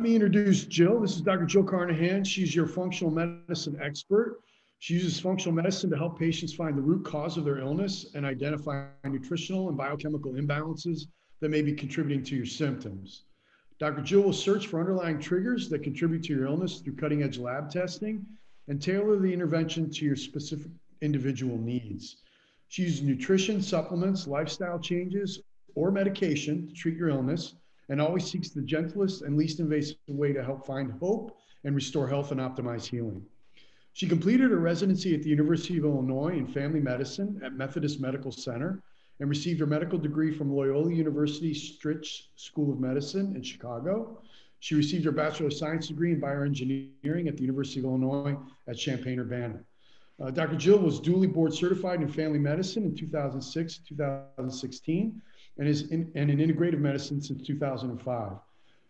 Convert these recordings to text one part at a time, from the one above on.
Me introduce Jill. This is Dr. Jill Carnahan. She's your functional medicine expert. She uses functional medicine to help patients find the root cause of their illness and identify nutritional and biochemical imbalances that may be contributing to your symptoms. Dr. Jill will search for underlying triggers that contribute to your illness through cutting edge lab testing and tailor the intervention to your specific individual needs. She uses nutrition, supplements, lifestyle changes, or medication to treat your illness and always seeks the gentlest and least invasive way to help find hope and restore health and optimize healing. She completed her residency at the University of Illinois in family medicine at Methodist Medical Center and received her medical degree from Loyola University Stritch School of Medicine in Chicago. She received her Bachelor of Science degree in Bioengineering at the University of Illinois at Champaign-Urbana. Uh, Dr. Jill was duly board certified in family medicine in 2006 2016 and is in, and in integrative medicine since 2005.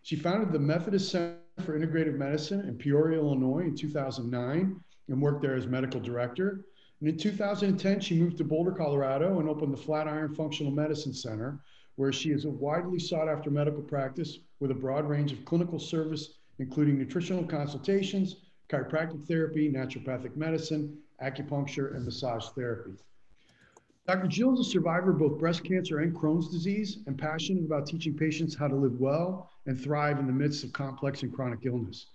She founded the Methodist Center for Integrative Medicine in Peoria, Illinois in 2009 and worked there as medical director. And in 2010, she moved to Boulder, Colorado and opened the Flatiron Functional Medicine Center, where she is a widely sought after medical practice with a broad range of clinical service, including nutritional consultations, chiropractic therapy, naturopathic medicine, acupuncture, and massage therapy. Dr. Jill is a survivor of both breast cancer and Crohn's disease and passionate about teaching patients how to live well and thrive in the midst of complex and chronic illness.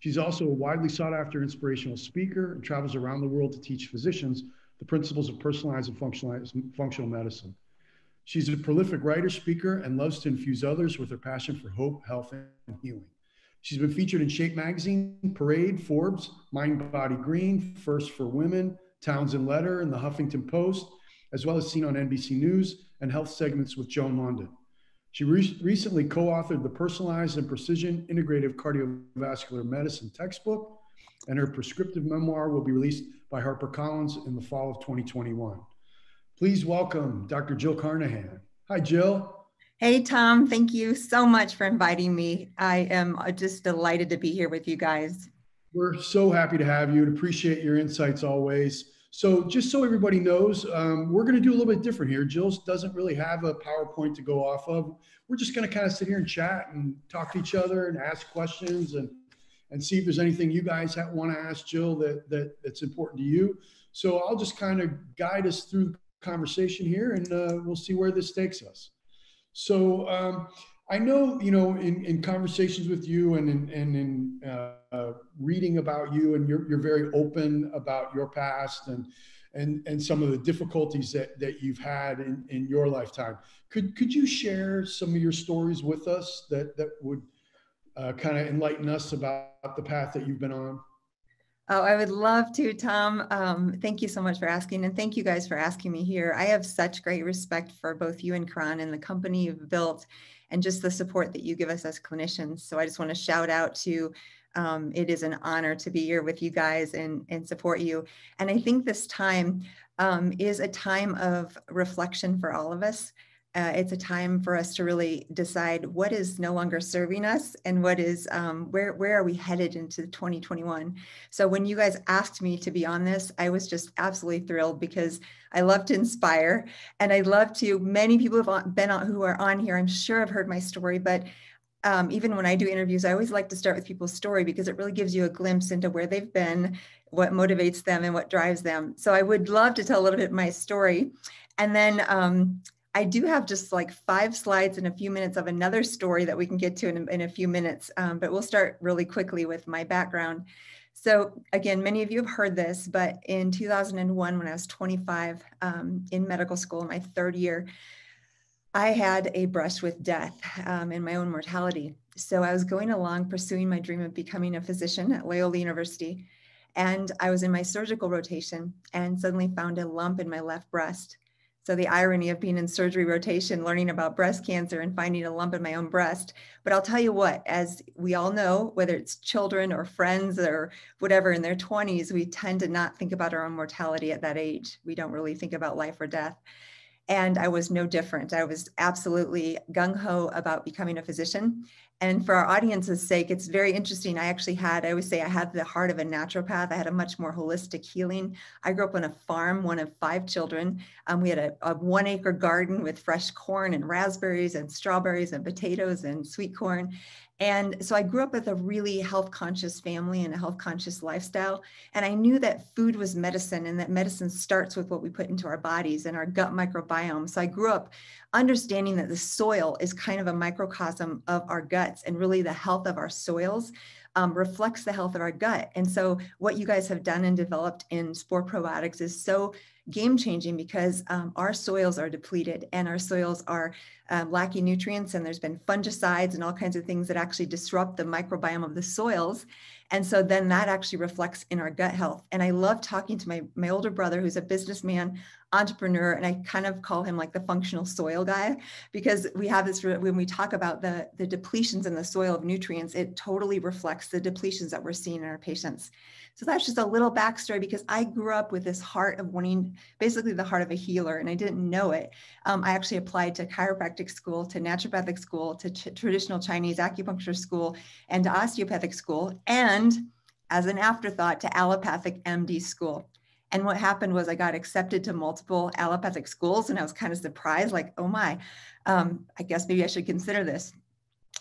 She's also a widely sought after inspirational speaker and travels around the world to teach physicians the principles of personalized and functional medicine. She's a prolific writer, speaker, and loves to infuse others with her passion for hope, health, and healing. She's been featured in Shape Magazine, Parade, Forbes, Mind Body Green, First for Women, Townsend Letter, and the Huffington Post, as well as seen on NBC News and health segments with Joan Lunden. She re- recently co authored the Personalized and Precision Integrative Cardiovascular Medicine textbook, and her prescriptive memoir will be released by HarperCollins in the fall of 2021. Please welcome Dr. Jill Carnahan. Hi, Jill. Hey, Tom. Thank you so much for inviting me. I am uh, just delighted to be here with you guys. We're so happy to have you and appreciate your insights always. So just so everybody knows, um, we're going to do a little bit different here. Jill doesn't really have a PowerPoint to go off of. We're just going to kind of sit here and chat and talk to each other and ask questions and and see if there's anything you guys want to ask Jill that that that's important to you. So I'll just kind of guide us through conversation here, and uh, we'll see where this takes us. So um, I know, you know, in, in conversations with you and in, and in uh, reading about you, and you're, you're very open about your past and, and, and some of the difficulties that, that you've had in, in your lifetime. Could, could you share some of your stories with us that, that would uh, kind of enlighten us about the path that you've been on? Oh, I would love to, Tom. Um, thank you so much for asking. And thank you guys for asking me here. I have such great respect for both you and Kiran and the company you've built and just the support that you give us as clinicians. So I just want to shout out to um, it is an honor to be here with you guys and, and support you. And I think this time um, is a time of reflection for all of us uh, it's a time for us to really decide what is no longer serving us and what is um, where where are we headed into 2021 so when you guys asked me to be on this i was just absolutely thrilled because i love to inspire and i love to many people have been on who are on here i'm sure have heard my story but um, even when I do interviews, I always like to start with people's story because it really gives you a glimpse into where they've been, what motivates them, and what drives them. So I would love to tell a little bit my story. And then um, I do have just like five slides and a few minutes of another story that we can get to in, in a few minutes, um, but we'll start really quickly with my background. So again, many of you have heard this, but in 2001, when I was 25 um, in medical school, my third year, I had a brush with death um, and my own mortality. So I was going along pursuing my dream of becoming a physician at Loyola University. And I was in my surgical rotation and suddenly found a lump in my left breast. So the irony of being in surgery rotation, learning about breast cancer and finding a lump in my own breast. But I'll tell you what, as we all know, whether it's children or friends or whatever in their 20s, we tend to not think about our own mortality at that age. We don't really think about life or death. And I was no different. I was absolutely gung ho about becoming a physician. And for our audience's sake, it's very interesting. I actually had, I always say I had the heart of a naturopath. I had a much more holistic healing. I grew up on a farm, one of five children. Um, we had a, a one acre garden with fresh corn and raspberries and strawberries and potatoes and sweet corn. And so I grew up with a really health conscious family and a health conscious lifestyle. And I knew that food was medicine and that medicine starts with what we put into our bodies and our gut microbiome. So I grew up understanding that the soil is kind of a microcosm of our guts and really the health of our soils. Um, reflects the health of our gut. And so, what you guys have done and developed in Spore Probiotics is so game changing because um, our soils are depleted and our soils are um, lacking nutrients and there's been fungicides and all kinds of things that actually disrupt the microbiome of the soils. And so then that actually reflects in our gut health. And i love talking to my my older brother who's a businessman entrepreneur and i kind of call him like the functional soil guy because we have this when we talk about the the depletions in the soil of nutrients it totally reflects the depletions that we're seeing in our patients so that's just a little backstory because I grew up with this heart of wanting, basically the heart of a healer, and I didn't know it. Um, I actually applied to chiropractic school, to naturopathic school, to ch- traditional Chinese acupuncture school, and to osteopathic school, and as an afterthought to allopathic MD school. And what happened was I got accepted to multiple allopathic schools, and I was kind of surprised, like, oh my, um, I guess maybe I should consider this.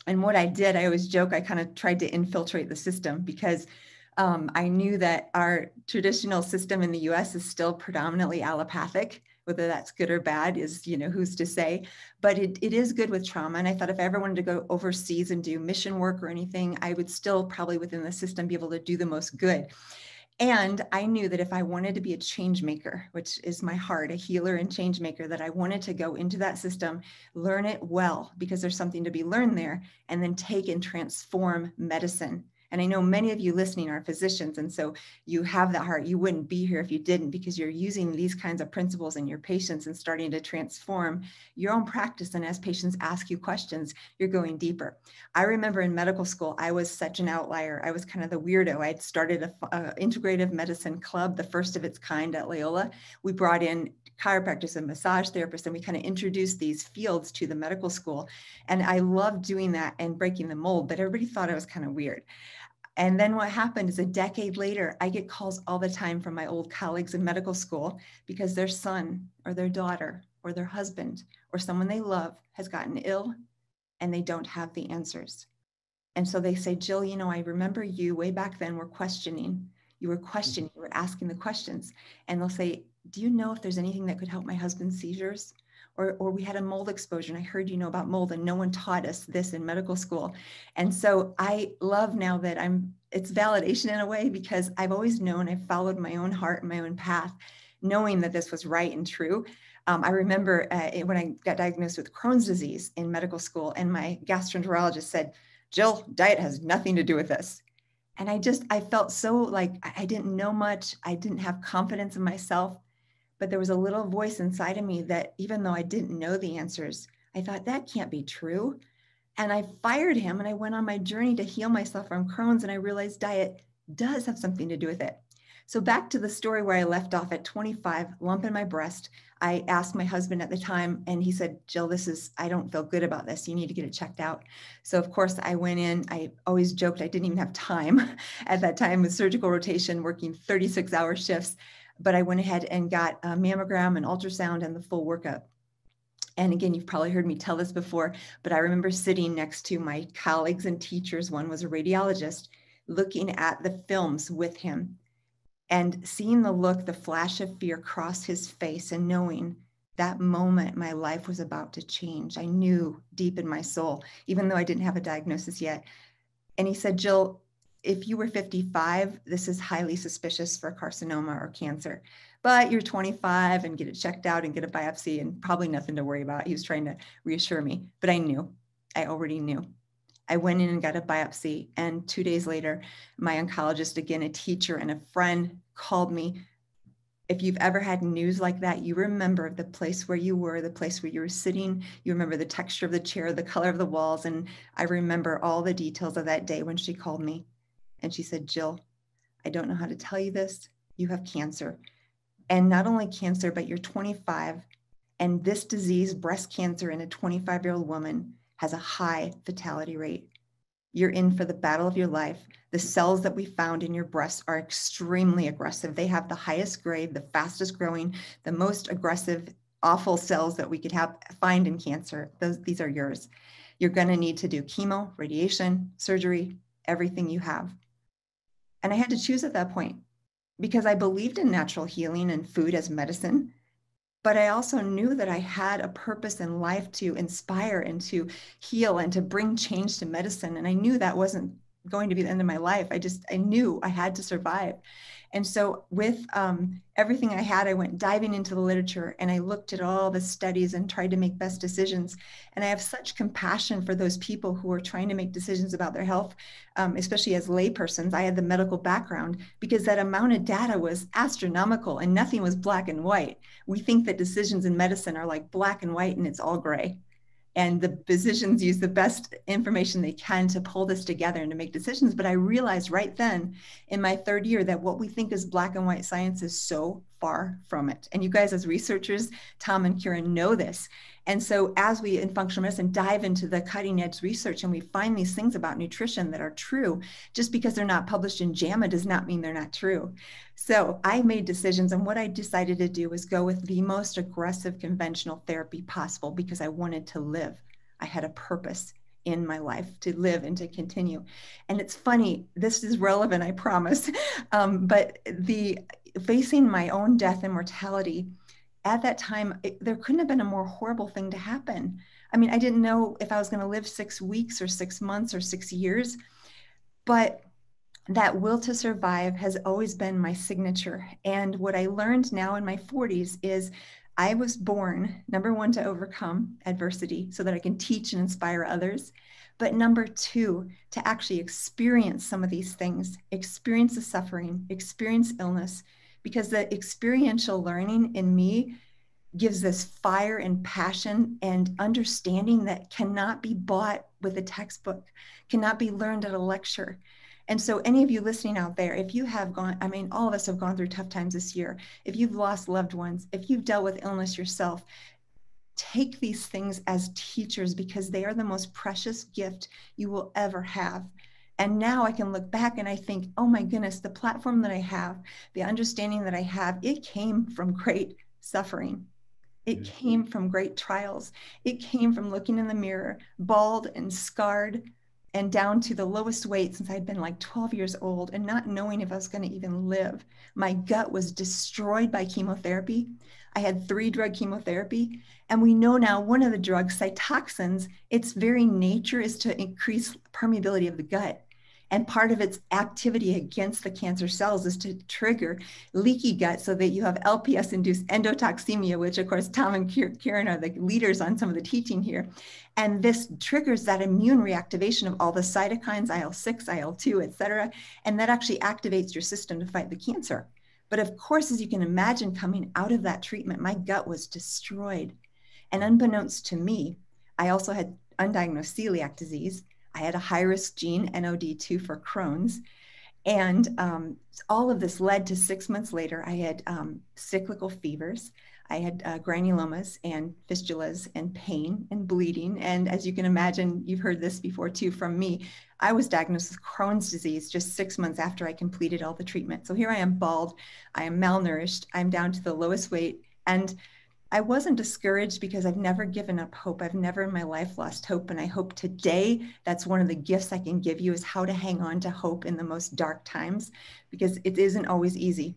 And what I did, I always joke, I kind of tried to infiltrate the system because um, I knew that our traditional system in the US is still predominantly allopathic. Whether that's good or bad is, you know, who's to say. But it, it is good with trauma. And I thought if I ever wanted to go overseas and do mission work or anything, I would still probably within the system be able to do the most good. And I knew that if I wanted to be a change maker, which is my heart, a healer and change maker, that I wanted to go into that system, learn it well, because there's something to be learned there, and then take and transform medicine and I know many of you listening are physicians. And so you have that heart. You wouldn't be here if you didn't, because you're using these kinds of principles in your patients and starting to transform your own practice. And as patients ask you questions, you're going deeper. I remember in medical school, I was such an outlier. I was kind of the weirdo. I had started a, a integrative medicine club, the first of its kind at Loyola. We brought in chiropractors and massage therapists, and we kind of introduced these fields to the medical school. And I loved doing that and breaking the mold, but everybody thought I was kind of weird. And then what happened is a decade later, I get calls all the time from my old colleagues in medical school because their son or their daughter or their husband or someone they love has gotten ill and they don't have the answers. And so they say, Jill, you know, I remember you way back then were questioning. You were questioning, you were asking the questions. And they'll say, Do you know if there's anything that could help my husband's seizures? Or, or we had a mold exposure and I heard you know about mold and no one taught us this in medical school. And so I love now that I'm, it's validation in a way because I've always known I've followed my own heart and my own path, knowing that this was right and true. Um, I remember uh, when I got diagnosed with Crohn's disease in medical school and my gastroenterologist said, Jill, diet has nothing to do with this. And I just, I felt so like I didn't know much. I didn't have confidence in myself but there was a little voice inside of me that even though I didn't know the answers, I thought that can't be true. And I fired him and I went on my journey to heal myself from Crohn's and I realized diet does have something to do with it. So back to the story where I left off at 25, lump in my breast. I asked my husband at the time and he said, Jill, this is, I don't feel good about this. You need to get it checked out. So of course I went in, I always joked I didn't even have time at that time with surgical rotation, working 36 hour shifts but I went ahead and got a mammogram and ultrasound and the full workup. And again, you've probably heard me tell this before, but I remember sitting next to my colleagues and teachers. One was a radiologist, looking at the films with him and seeing the look, the flash of fear cross his face, and knowing that moment my life was about to change. I knew deep in my soul, even though I didn't have a diagnosis yet. And he said, Jill, if you were 55, this is highly suspicious for carcinoma or cancer. But you're 25 and get it checked out and get a biopsy and probably nothing to worry about. He was trying to reassure me, but I knew. I already knew. I went in and got a biopsy. And two days later, my oncologist, again, a teacher and a friend, called me. If you've ever had news like that, you remember the place where you were, the place where you were sitting. You remember the texture of the chair, the color of the walls. And I remember all the details of that day when she called me. And she said, Jill, I don't know how to tell you this. You have cancer. And not only cancer, but you're 25. And this disease, breast cancer in a 25 year old woman, has a high fatality rate. you're in for the battle of your life. The cells that we found in your breast are extremely aggressive. They have the highest grade, the fastest growing, the most aggressive, awful cells that we could have find in cancer. Those these are yours. You're going to need to do chemo, radiation, surgery, everything you have. And I had to choose at that point because I believed in natural healing and food as medicine. But I also knew that I had a purpose in life to inspire and to heal and to bring change to medicine. And I knew that wasn't going to be the end of my life. I just, I knew I had to survive. And so, with um, everything I had, I went diving into the literature and I looked at all the studies and tried to make best decisions. And I have such compassion for those people who are trying to make decisions about their health, um, especially as laypersons. I had the medical background because that amount of data was astronomical and nothing was black and white. We think that decisions in medicine are like black and white and it's all gray and the physicians use the best information they can to pull this together and to make decisions. But I realized right then in my third year that what we think is black and white science is so far from it. And you guys, as researchers, Tom and Kiran, know this. And so, as we in functional medicine dive into the cutting edge research and we find these things about nutrition that are true, just because they're not published in JAMA does not mean they're not true. So, I made decisions, and what I decided to do was go with the most aggressive conventional therapy possible because I wanted to live. I had a purpose in my life to live and to continue. And it's funny, this is relevant, I promise. Um, but the facing my own death and mortality at that time, it, there couldn't have been a more horrible thing to happen. I mean, I didn't know if I was going to live six weeks or six months or six years, but that will to survive has always been my signature. And what I learned now in my 40s is I was born, number one, to overcome adversity so that I can teach and inspire others. But number two, to actually experience some of these things, experience the suffering, experience illness, because the experiential learning in me gives this fire and passion and understanding that cannot be bought with a textbook, cannot be learned at a lecture. And so, any of you listening out there, if you have gone, I mean, all of us have gone through tough times this year. If you've lost loved ones, if you've dealt with illness yourself, take these things as teachers because they are the most precious gift you will ever have. And now I can look back and I think, oh my goodness, the platform that I have, the understanding that I have, it came from great suffering. It mm-hmm. came from great trials. It came from looking in the mirror, bald and scarred, and down to the lowest weight since I'd been like 12 years old and not knowing if I was going to even live. My gut was destroyed by chemotherapy. I had three drug chemotherapy. And we know now one of the drugs, Cytoxan, its very nature is to increase permeability of the gut. And part of its activity against the cancer cells is to trigger leaky gut so that you have LPS induced endotoxemia, which, of course, Tom and Kiran are the leaders on some of the teaching here. And this triggers that immune reactivation of all the cytokines, IL 6, IL 2, et cetera. And that actually activates your system to fight the cancer. But of course, as you can imagine, coming out of that treatment, my gut was destroyed. And unbeknownst to me, I also had undiagnosed celiac disease I had a high risk gene, NOD2 for Crohn's. And um, all of this led to six months later, I had um, cyclical fevers. I had uh, granulomas and fistulas and pain and bleeding. And as you can imagine, you've heard this before too from me. I was diagnosed with Crohn's disease just six months after I completed all the treatment. So here I am bald, I am malnourished, I'm down to the lowest weight. And I wasn't discouraged because I've never given up hope. I've never in my life lost hope. And I hope today that's one of the gifts I can give you is how to hang on to hope in the most dark times because it isn't always easy.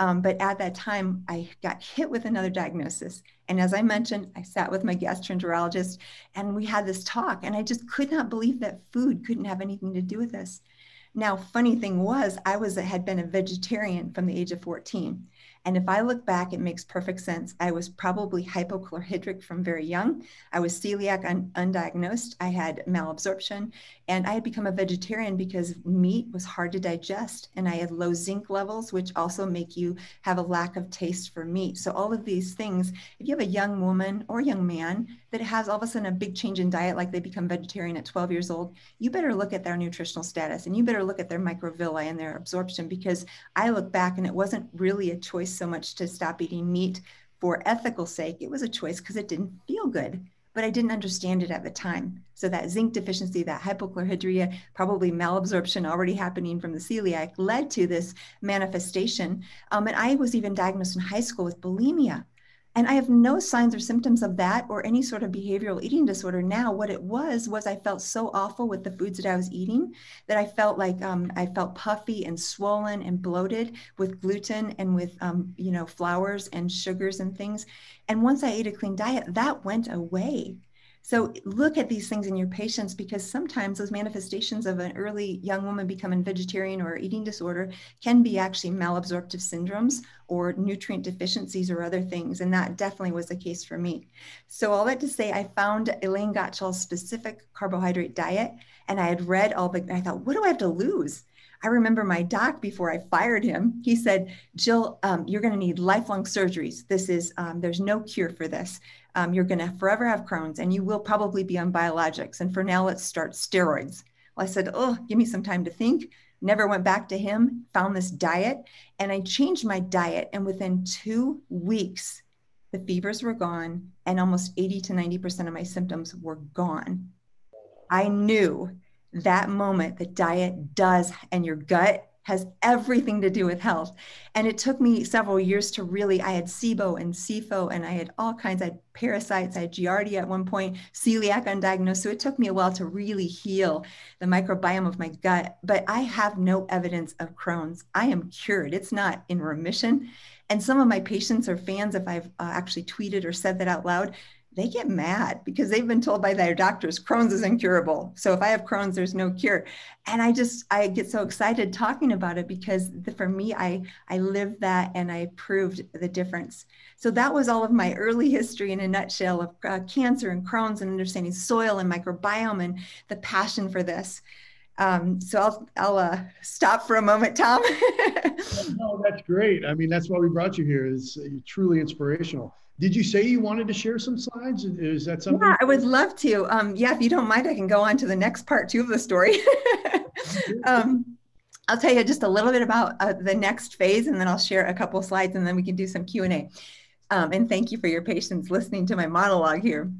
Um, but at that time, I got hit with another diagnosis. And as I mentioned, I sat with my gastroenterologist and we had this talk. And I just could not believe that food couldn't have anything to do with this. Now, funny thing was, I was had been a vegetarian from the age of 14. And if I look back, it makes perfect sense. I was probably hypochlorhydric from very young. I was celiac un- undiagnosed. I had malabsorption. And I had become a vegetarian because meat was hard to digest. And I had low zinc levels, which also make you have a lack of taste for meat. So, all of these things, if you have a young woman or young man that has all of a sudden a big change in diet, like they become vegetarian at 12 years old, you better look at their nutritional status and you better look at their microvilli and their absorption because I look back and it wasn't really a choice so much to stop eating meat for ethical sake. It was a choice because it didn't feel good. but I didn't understand it at the time. So that zinc deficiency, that hypochlorhydria, probably malabsorption already happening from the celiac led to this manifestation. Um, and I was even diagnosed in high school with bulimia. And I have no signs or symptoms of that or any sort of behavioral eating disorder now. What it was, was I felt so awful with the foods that I was eating that I felt like um, I felt puffy and swollen and bloated with gluten and with, um, you know, flours and sugars and things. And once I ate a clean diet, that went away. So look at these things in your patients because sometimes those manifestations of an early young woman becoming vegetarian or eating disorder can be actually malabsorptive syndromes or nutrient deficiencies or other things. And that definitely was the case for me. So all that to say, I found Elaine Gottschall's specific carbohydrate diet and I had read all the, I thought, what do I have to lose? I remember my doc before I fired him. He said, Jill, um, you're going to need lifelong surgeries. This is, um, there's no cure for this um, you're going to forever have Crohn's and you will probably be on biologics. And for now, let's start steroids. Well, I said, oh, give me some time to think. Never went back to him, found this diet, and I changed my diet. And within two weeks, the fevers were gone and almost 80 to 90% of my symptoms were gone. I knew that moment that diet does and your gut has everything to do with health. And it took me several years to really, I had SIBO and SIFO, and I had all kinds, I had parasites, I had Giardia at one point, celiac undiagnosed. So it took me a while to really heal the microbiome of my gut. But I have no evidence of Crohn's. I am cured. It's not in remission. And some of my patients or fans, if I've uh, actually tweeted or said that out loud, they get mad because they've been told by their doctors Crohn's is incurable. So if I have Crohn's, there's no cure. And I just I get so excited talking about it because the, for me, I I lived that and I proved the difference. So that was all of my early history in a nutshell of uh, cancer and Crohn's and understanding soil and microbiome and the passion for this. Um, so I'll I'll uh, stop for a moment, Tom. no, that's great. I mean, that's why we brought you here. It's uh, truly inspirational. Did you say you wanted to share some slides? Is that something? Yeah, I would love to. Um, yeah, if you don't mind, I can go on to the next part two of the story. um, I'll tell you just a little bit about uh, the next phase, and then I'll share a couple slides, and then we can do some Q and A. Um, and thank you for your patience listening to my monologue here.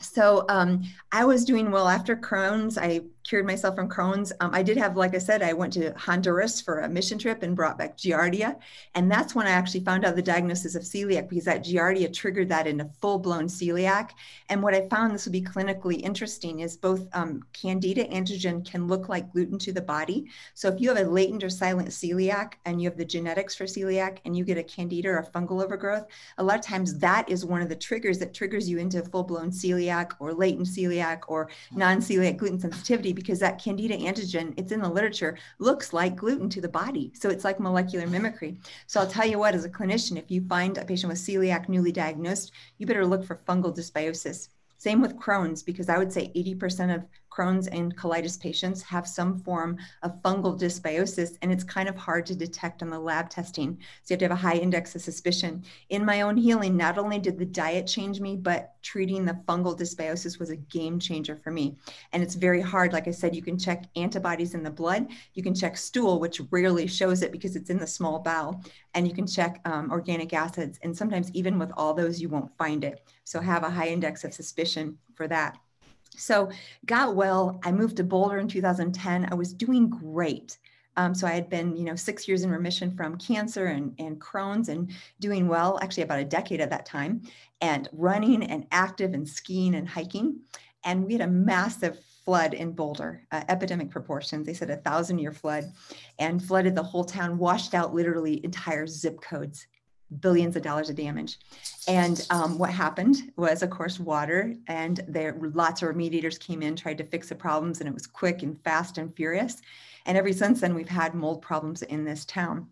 So um, I was doing well after Crohn's. I cured myself from Crohn's. Um, I did have, like I said, I went to Honduras for a mission trip and brought back Giardia. And that's when I actually found out the diagnosis of celiac because that Giardia triggered that into full blown celiac. And what I found this would be clinically interesting is both um, candida antigen can look like gluten to the body. So if you have a latent or silent celiac and you have the genetics for celiac and you get a candida or a fungal overgrowth, a lot of times that is one of the triggers that triggers you into full blown celiac or latent celiac or non celiac gluten sensitivity because that candida antigen, it's in the literature, looks like gluten to the body. So it's like molecular mimicry. So I'll tell you what, as a clinician, if you find a patient with celiac newly diagnosed, you better look for fungal dysbiosis. Same with Crohn's, because I would say 80% of Crohn's and colitis patients have some form of fungal dysbiosis, and it's kind of hard to detect on the lab testing. So you have to have a high index of suspicion. In my own healing, not only did the diet change me, but treating the fungal dysbiosis was a game changer for me. And it's very hard. Like I said, you can check antibodies in the blood, you can check stool, which rarely shows it because it's in the small bowel, and you can check um, organic acids. And sometimes, even with all those, you won't find it. So have a high index of suspicion for that. So got well. I moved to Boulder in 2010. I was doing great. Um, so I had been, you know, six years in remission from cancer and, and Crohn's and doing well, actually about a decade at that time, and running and active and skiing and hiking. And we had a massive flood in Boulder, uh, epidemic proportions. They said a thousand year flood and flooded the whole town, washed out literally entire zip codes billions of dollars of damage. And um, what happened was, of course, water, and there lots of remediators came in, tried to fix the problems, and it was quick and fast and furious. And ever since then, we've had mold problems in this town.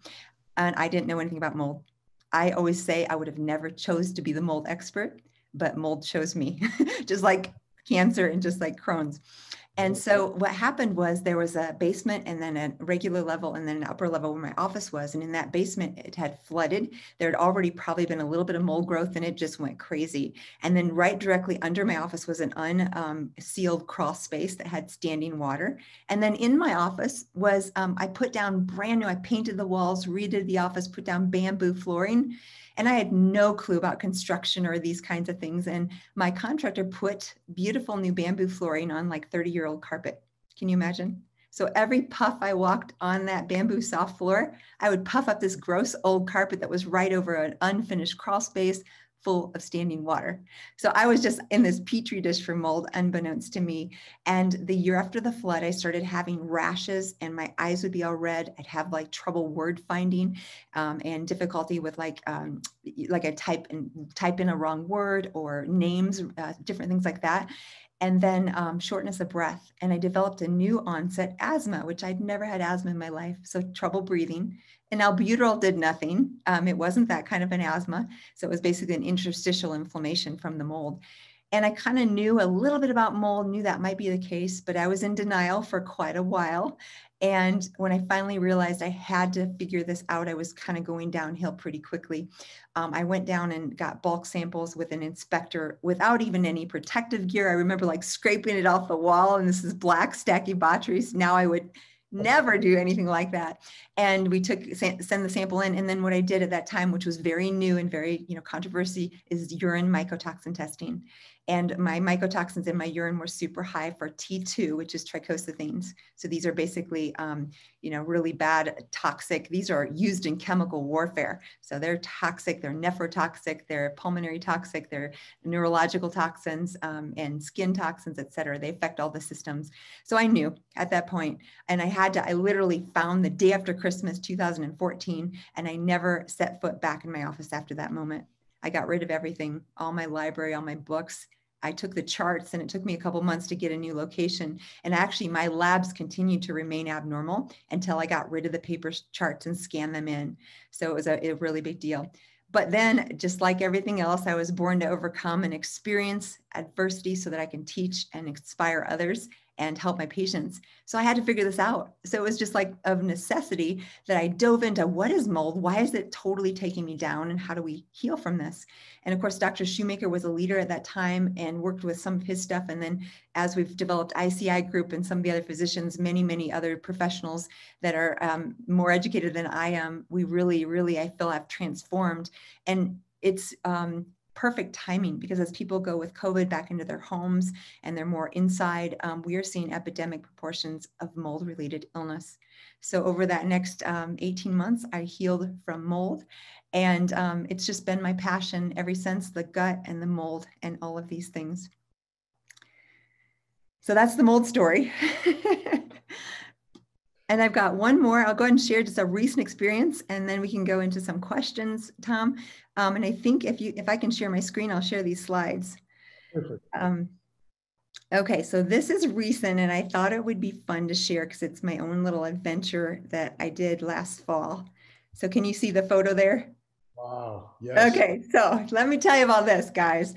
And I didn't know anything about mold. I always say I would have never chose to be the mold expert, but mold chose me, just like cancer and just like Crohn's. And so what happened was there was a basement and then a regular level and then an upper level where my office was. And in that basement, it had flooded. There had already probably been a little bit of mold growth and it just went crazy. And then right directly under my office was an unsealed um, crawl space that had standing water. And then in my office was, um, I put down brand new, I painted the walls, redid the office, put down bamboo flooring And I had no clue about construction or these kinds of things. And my contractor put beautiful new bamboo flooring on like 30 year old carpet. Can you imagine? So every puff I walked on that bamboo soft floor, I would puff up this gross old carpet that was right over an unfinished crawl space full of standing water. So I was just in this petri dish for mold, unbeknownst to me. And the year after the flood, I started having rashes and my eyes would be all red. I'd have like trouble word finding um, and difficulty with like um, like I type and type in a wrong word or names, uh, different things like that and then um, shortness of breath. And I developed a new onset asthma, which I'd never had asthma in my life. So trouble breathing. And albuterol did nothing. Um, it wasn't that kind of an asthma. So it was basically an interstitial inflammation from the mold. And I kind of knew a little bit about mold, knew that might be the case, but I was in denial for quite a while. And when I finally realized I had to figure this out, I was kind of going downhill pretty quickly. Um, I went down and got bulk samples with an inspector without even any protective gear. I remember like scraping it off the wall, and this is black Stachybotrys. Now I would never do anything like that. And we took send the sample in. And then what I did at that time, which was very new and very you know controversy, is urine mycotoxin testing and my mycotoxins in my urine were super high for T2, which is trichothecenes. So these are basically, um, you know, really bad toxic. These are used in chemical warfare. So they're toxic, they're nephrotoxic, they're pulmonary toxic, they're neurological toxins um, and skin toxins, et cetera. They affect all the systems. So I knew at that point, and I had to, I literally found the day after Christmas 2014, and I never set foot back in my office after that moment. I got rid of everything, all my library, all my books. I took the charts and it took me a couple months to get a new location. And actually, my labs continued to remain abnormal until I got rid of the paper charts and scanned them in. So it was a, a really big deal. But then, just like everything else, I was born to overcome and experience adversity so that I can teach and inspire others and help my patients. So I had to figure this out. So it was just like of necessity that I dove into what is mold? Why is it totally taking me down? And how do we heal from this? And of course, Dr. Shoemaker was a leader at that time and worked with some of his stuff. And then as we've developed ISEAI group and some of the other physicians, many, many other professionals that are um, more educated than I am, we really, really, I feel have transformed. And it's um, perfect timing because as people go with COVID back into their homes and they're more inside, um, we are seeing epidemic proportions of mold related illness. So over that next um, 18 months, I healed from mold. And um, it's just been my passion ever since the gut and the mold and all of these things. So that's the mold story. And I've got one more. I'll go ahead and share just a recent experience, and then we can go into some questions, Tom. Um, and I think if you, if I can share my screen, I'll share these slides. Um, okay, so this is recent, and I thought it would be fun to share because it's my own little adventure that I did last fall. So can you see the photo there? Wow. Yes. Okay, so let me tell you about this, guys.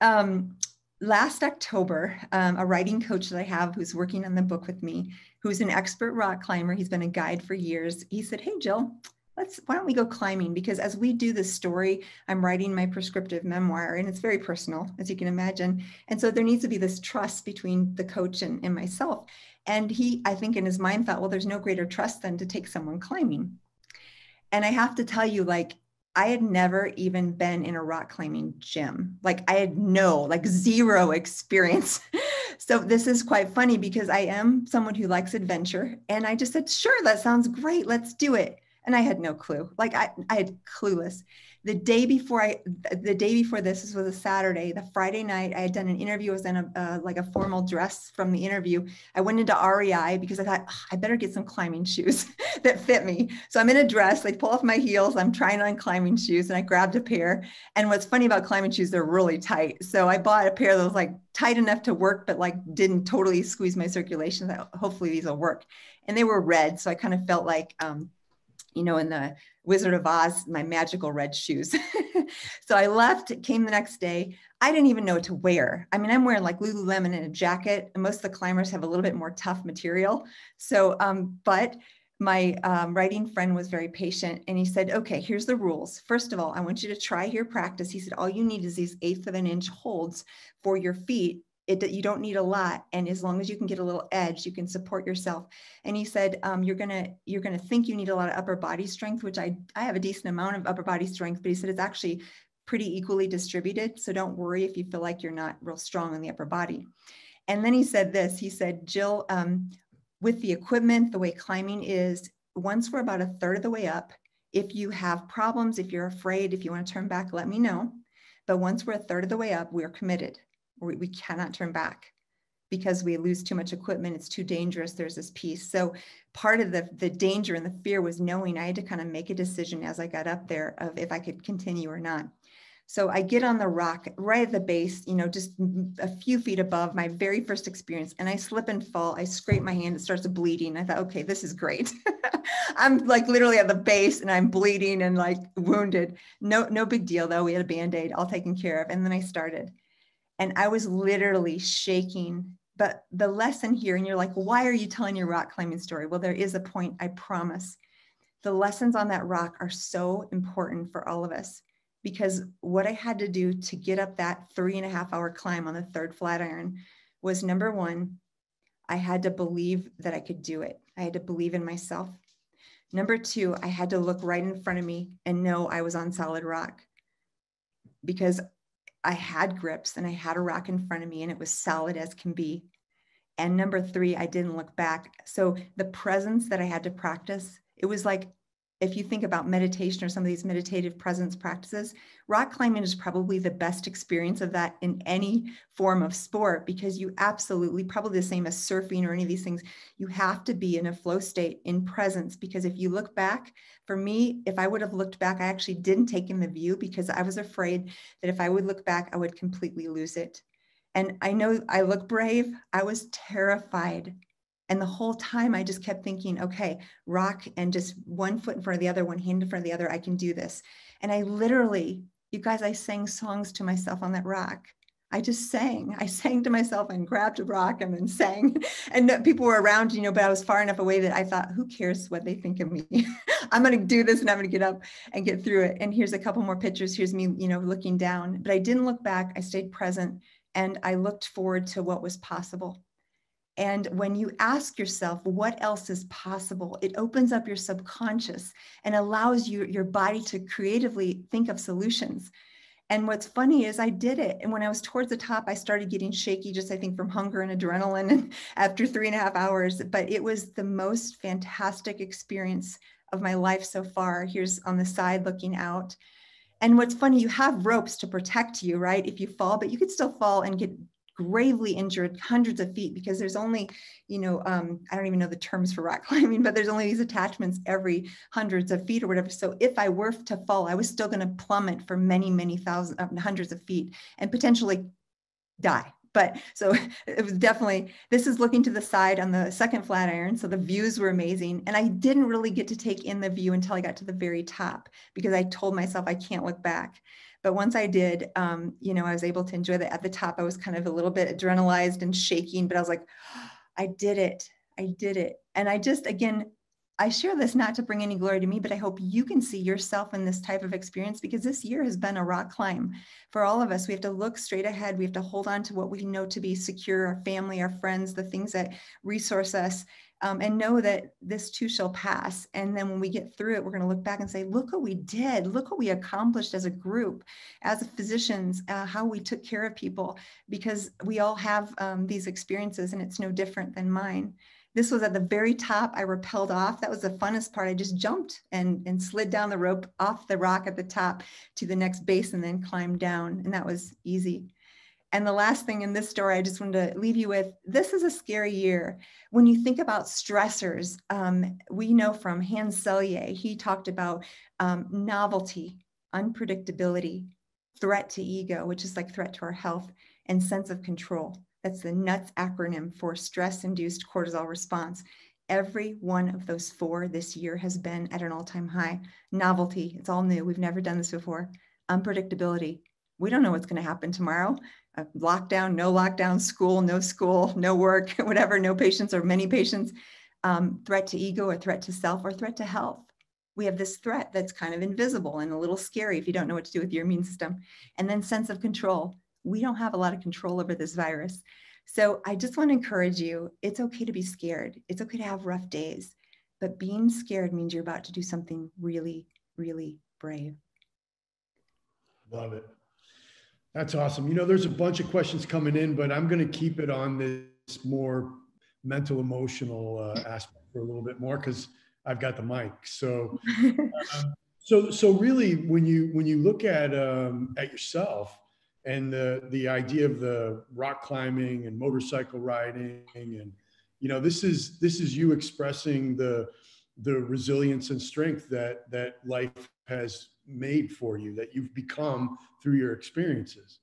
Um, last October, um, a writing coach that I have who's working on the book with me, who's an expert rock climber, he's been a guide for years. He said, Hey, Jill, let's, why don't we go climbing? Because as we do this story, I'm writing my prescriptive memoir and it's very personal, as you can imagine. And so there needs to be this trust between the coach and, and myself. And he, I think in his mind thought, well, there's no greater trust than to take someone climbing. And I have to tell you, like, I had never even been in a rock climbing gym. Like I had no, like zero experience. so this is quite funny because I am someone who likes adventure. And I just said, sure, that sounds great. Let's do it. And I had no clue. Like I, I had clueless the day before I, the day before this, this was a Saturday, the Friday night, I had done an interview. I was in a, uh, like a formal dress from the interview. I went into REI because I thought I better get some climbing shoes that fit me. So I'm in a dress, I pull off my heels. I'm trying on climbing shoes and I grabbed a pair. And what's funny about climbing shoes, they're really tight. So I bought a pair that was like tight enough to work, but like didn't totally squeeze my circulation. Hopefully these will work. And they were red. So I kind of felt like, um, you know, in the Wizard of Oz, my magical red shoes. so I left, came the next day. I didn't even know what to wear. I mean, I'm wearing like Lululemon and a jacket, and most of the climbers have a little bit more tough material. So, um, but my um, writing friend was very patient and he said, okay, here's the rules. First of all, I want you to try here practice. He said, all you need is these eighth of an inch holds for your feet it you don't need a lot and as long as you can get a little edge you can support yourself. And he said um, you're gonna you're gonna think you need a lot of upper body strength which i i have a decent amount of upper body strength but he said it's actually pretty equally distributed so don't worry if you feel like you're not real strong in the upper body. And then he said this he said jill um, with the equipment the way climbing is once we're about a third of the way up if you have problems if you're afraid if you want to turn back let me know. But once we're a third of the way up we're committed we, we cannot turn back because we lose too much equipment. It's too dangerous. There's this piece so part of the the danger and the fear was knowing i had to kind of make a decision as i got up there of if i could continue or not. So i get on the rock right at the base you know just a few feet above my very first experience and i slip and fall. I scrape my hand. It starts bleeding. I thought okay this is great. I'm like literally at the base and i'm bleeding and like wounded. No no big deal though. We had a band-aid all taken care of and then i started and I was literally shaking. But the lesson here, and you're like, why are you telling your rock climbing story? Well, there is a point, I promise. The lessons on that rock are so important for all of us because what I had to do to get up that three and a half hour climb on the third Flatiron was number one, I had to believe that I could do it. I had to believe in myself. Number two, I had to look right in front of me and know I was on solid rock because I had grips and I had a rock in front of me and it was solid as can be. And number three, I didn't look back. So the presence that I had to practice, it was like if you think about meditation or some of these meditative presence practices, rock climbing is probably the best experience of that in any form of sport because you absolutely, probably the same as surfing or any of these things, you have to be in a flow state in presence. Because if you look back, for me, if I would have looked back, I actually didn't take in the view because I was afraid that if I would look back, I would completely lose it. And I know I look brave, I was terrified and the whole time I just kept thinking, okay, rock and just one foot in front of the other, one hand in front of the other, I can do this. And I literally, you guys, I sang songs to myself on that rock. I just sang. I sang to myself and grabbed a rock and then sang. And people were around, you know, but I was far enough away that I thought, who cares what they think of me? I'm going to do this and I'm going to get up and get through it. And here's a couple more pictures. Here's me, you know, looking down. But I didn't look back. I stayed present and I looked forward to what was possible. And when you ask yourself what else is possible, it opens up your subconscious and allows you, your body to creatively think of solutions. And what's funny is I did it. And when I was towards the top, I started getting shaky, just I think from hunger and adrenaline and after three and a half hours. But it was the most fantastic experience of my life so far. Here's on the side looking out. And what's funny, you have ropes to protect you, right? If you fall, but you could still fall and get gravely injured hundreds of feet because there's only, you know, um, I don't even know the terms for rock climbing, but there's only these attachments every hundreds of feet or whatever. So if I were to fall, I was still going to plummet for many, many thousand, uh, hundreds of feet and potentially die. But so it was definitely, this is looking to the side on the second Flatiron. So the views were amazing. And I didn't really get to take in the view until I got to the very top because I told myself I can't look back. But once I did, um, you know, I was able to enjoy that. At the top, I was kind of a little bit adrenalized and shaking, but I was like, I did it. I did it. And I just, again, I share this not to bring any glory to me, but I hope you can see yourself in this type of experience because this year has been a rock climb for all of us. We have to look straight ahead. We have to hold on to what we know to be secure our family, our friends, the things that resource us, um, and know that this too shall pass. And then when we get through it, we're going to look back and say, look what we did. Look what we accomplished as a group, as physicians, uh, how we took care of people, because we all have um, these experiences and it's no different than mine. This was at the very top. I rappelled off. That was the funnest part. I just jumped and, and slid down the rope off the rock at the top to the next base and then climbed down. And that was easy. And the last thing in this story, I just wanted to leave you with this is a scary year. When you think about stressors, um, we know from Hans Selye, he talked about um, novelty, unpredictability, threat to ego, which is like threat to our health, and sense of control. That's the NUTS acronym for stress induced cortisol response. Every one of those four this year has been at an all time high. Novelty, it's all new. We've never done this before. Unpredictability, we don't know what's going to happen tomorrow lockdown, no lockdown, school, no school, no work, whatever, no patients or many patients, um, threat to ego or threat to self or threat to health. We have this threat that's kind of invisible and a little scary if you don't know what to do with your immune system. And then sense of control. we don't have a lot of control over this virus. So I just want to encourage you it's okay to be scared, it's okay to have rough days, but being scared means you're about to do something really, really brave. Love it. That's awesome. You know, there's a bunch of questions coming in, but I'm going to keep it on this more mental emotional uh, aspect for a little bit more because I've got the mic. So, um, so, so really, when you when you look at um, at yourself and the the idea of the rock climbing and motorcycle riding and you know this is this is you expressing the the resilience and strength that that life has made for you that you've become through your experiences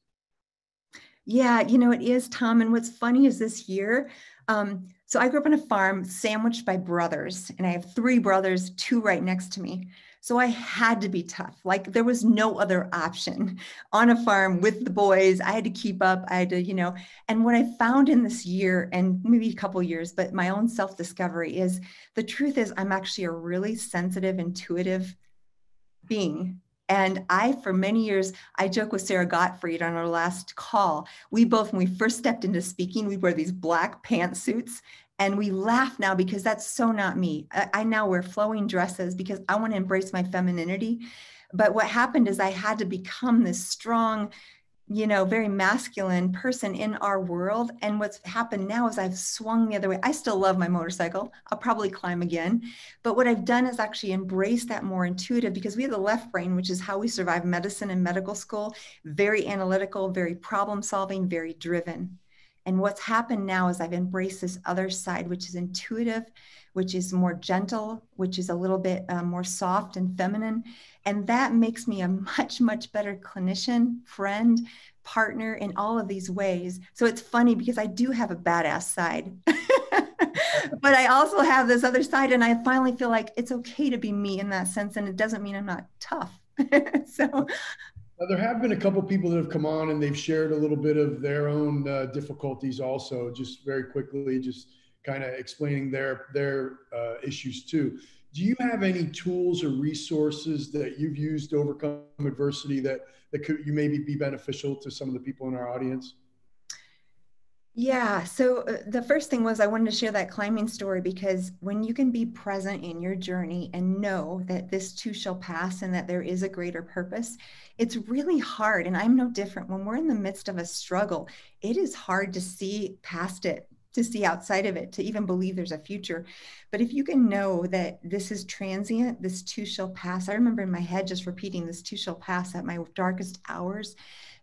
yeah you know it is tom and what's funny is this year um, so i grew up on a farm sandwiched by brothers and i have three brothers two right next to me so I had to be tough. Like there was no other option on a farm with the boys. I had to keep up. I had to, you know, and what I found in this year and maybe a couple years, but my own self discovery is the truth is I'm actually a really sensitive, intuitive being. And I, for many years, I joke with Sara Gottfried on our last call. We both, when we first stepped into speaking, we wear these black pantsuits and we laugh now because that's so not me. I, I now wear flowing dresses because I want to embrace my femininity. But what happened is I had to become this strong, you know, very masculine person in our world. And what's happened now is I've swung the other way. I still love my motorcycle. I'll probably climb again. But what I've done is actually embrace that more intuitive because we have the left brain, which is how we survive medicine and medical school, very analytical, very problem solving, very driven. And what's happened now is I've embraced this other side, which is intuitive, which is more gentle, which is a little bit uh, more soft and feminine. And that makes me a much, much better clinician, friend, partner in all of these ways. So it's funny because I do have a badass side. but I also have this other side, and I finally feel like it's okay to be me in that sense. And it doesn't mean I'm not tough. so now, there have been a couple people that have come on and they've shared a little bit of their own uh, difficulties also, just very quickly, just kind of explaining their their uh, issues too. Do you have any tools or resources that you've used to overcome adversity that that could you maybe be beneficial to some of the people in our audience? Yeah. So uh, the first thing was I wanted to share that climbing story because when you can be present in your journey and know that this too shall pass and that there is a greater purpose, it's really hard. And I'm no different. When we're in the midst of a struggle, it is hard to see past it, to see outside of it, to even believe there's a future. But if you can know that this is transient, this too shall pass. I remember in my head just repeating this too shall pass at my darkest hours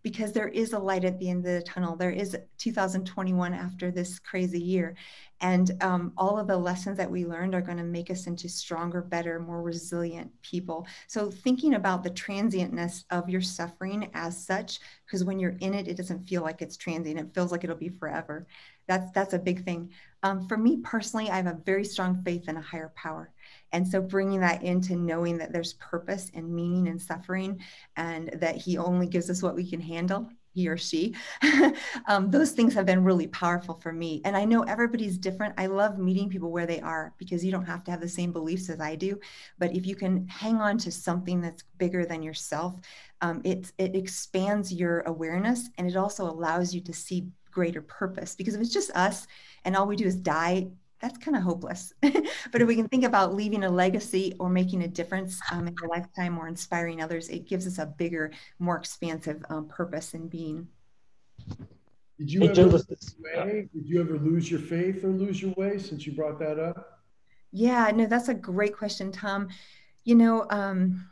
because there is a light at the end of the tunnel. There is 2021 after this crazy year. And um, all of the lessons that we learned are going to make us into stronger, better, more resilient people. So, thinking about the transientness of your suffering as such, because when you're in it, it doesn't feel like it's transient, it feels like it'll be forever. That's, that's a big thing. Um, for me personally, I have a very strong faith in a higher power. And so bringing that into knowing that there's purpose and meaning in suffering and that he only gives us what we can handle he or she um, those things have been really powerful for me and i know everybody's different i love meeting people where they are because you don't have to have the same beliefs as i do but if you can hang on to something that's bigger than yourself um, it, it expands your awareness and it also allows you to see greater purpose because if it's just us and all we do is die that's kind of hopeless. but if we can think about leaving a legacy or making a difference um, in a lifetime or inspiring others, it gives us a bigger, more expansive um, purpose in being. Did you, ever way? Did you ever lose your faith or lose your way since you brought that up? Yeah, no, that's a great question, Tom. You know, um,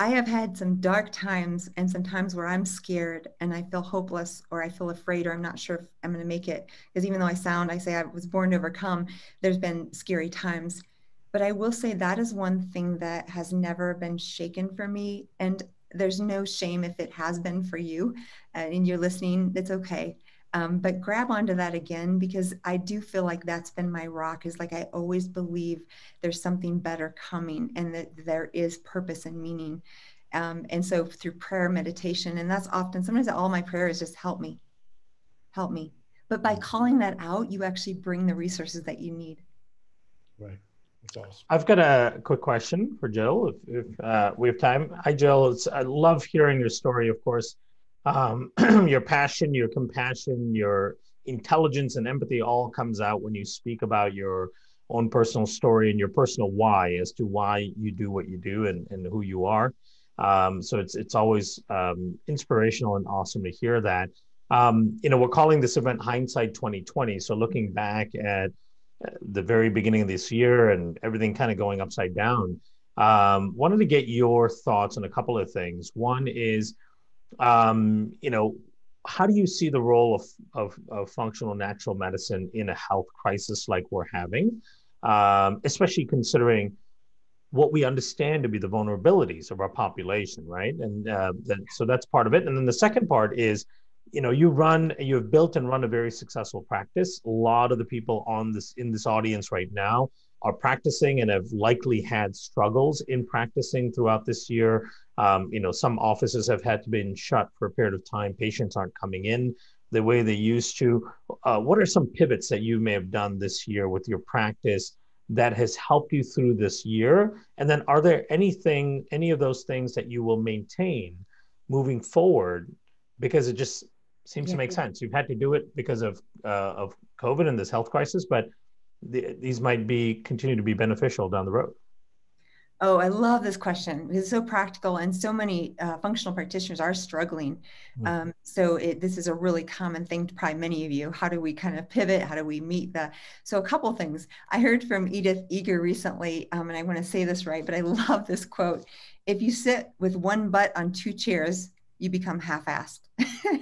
I have had some dark times and some times where I'm scared and I feel hopeless or I feel afraid or I'm not sure if I'm going to make it. Because even though I sound, I say I was born to overcome, there's been scary times. But I will say that is one thing that has never been shaken for me. And there's no shame if it has been for you uh, and you're listening, it's okay. Um, but grab onto that again because I do feel like that's been my rock is like I always believe there's something better coming and that there is purpose and meaning. Um, and so through prayer, meditation, and that's often sometimes all my prayer is just help me, help me. But by calling that out, you actually bring the resources that you need. Right. That's awesome. I've got a quick question for Jill if, if uh, we have time. Hi, Jill. It's, I love hearing your story, of course um, your passion, your compassion, your intelligence and empathy all comes out when you speak about your own personal story and your personal why as to why you do what you do and, and who you are. Um, so it's it's always um, inspirational and awesome to hear that. Um, you know, we're calling this event Hindsight 2020. So looking back at uh, the very beginning of this year and everything kind of going upside down, um, wanted to get your thoughts on a couple of things. One is, um, you know, how do you see the role of, of, of, functional natural medicine in a health crisis like we're having, um, especially considering what we understand to be the vulnerabilities of our population, right? And uh, that, so that's part of it. And then the second part is, you know, you run, you have built and run a very successful practice. A lot of the people on this in this audience right now are practicing and have likely had struggles in practicing throughout this year. Um, you know, some offices have had to been shut for a period of time. Patients aren't coming in the way they used to. Uh, what are some pivots that you may have done this year with your practice that has helped you through this year? And then, are there anything, any of those things that you will maintain moving forward? Because it just seems yeah. to make sense. You've had to do it because of uh, of COVID and this health crisis, but the, these might be continue to be beneficial down the road? Oh, I love this question. It's so practical, and so many uh, functional practitioners are struggling. Mm. Um, so it, this is a really common thing to probably many of you. How do we kind of pivot? How do we meet the? So a couple things. I heard from Edith Eger recently, um, and I want to say this right, but I love this quote. If you sit with one butt on two chairs, you become half-assed.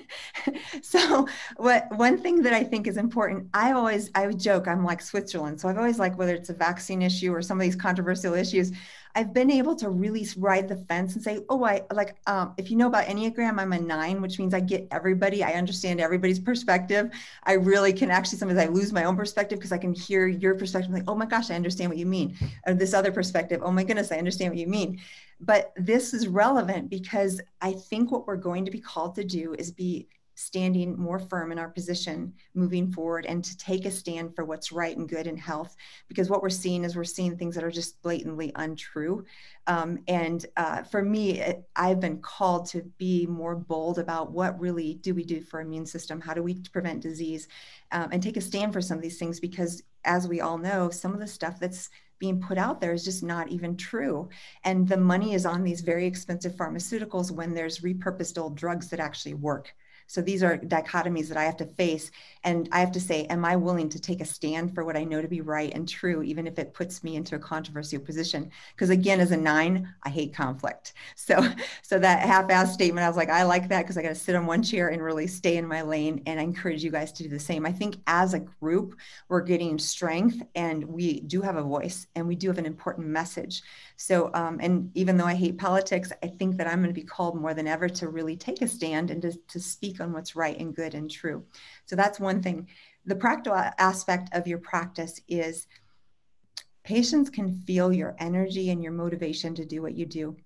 so what one thing that I think is important, I always I would joke I'm like Switzerland. So I've always like whether it's a vaccine issue or some of these controversial issues, I've been able to really ride the fence and say, oh, I like um, if you know about Enneagram, I'm a nine, which means I get everybody, I understand everybody's perspective. I really can actually sometimes I lose my own perspective because I can hear your perspective, I'm like, oh my gosh, I understand what you mean. Or this other perspective, oh my goodness, I understand what you mean. But this is relevant because I think what we're going to be called to do is be standing more firm in our position moving forward and to take a stand for what's right and good in health because what we're seeing is we're seeing things that are just blatantly untrue um, and uh, for me it, i've been called to be more bold about what really do we do for immune system how do we prevent disease um, and take a stand for some of these things because as we all know some of the stuff that's being put out there is just not even true. And the money is on these very expensive pharmaceuticals when there's repurposed old drugs that actually work. So these are dichotomies that I have to face. And I have to say, am I willing to take a stand for what I know to be right and true, even if it puts me into a controversial position? Because again, as a nine, I hate conflict. So, so that half-assed statement, I was like, I like that because I got to sit on one chair and really stay in my lane. And I encourage you guys to do the same. I think as a group, we're getting strength and we do have a voice and we do have an important message. So, um, and even though I hate politics, I think that I'm going to be called more than ever to really take a stand and to, to speak on what's right and good and true. So that's one thing. The practical aspect of your practice is patients can feel your energy and your motivation to do what you do.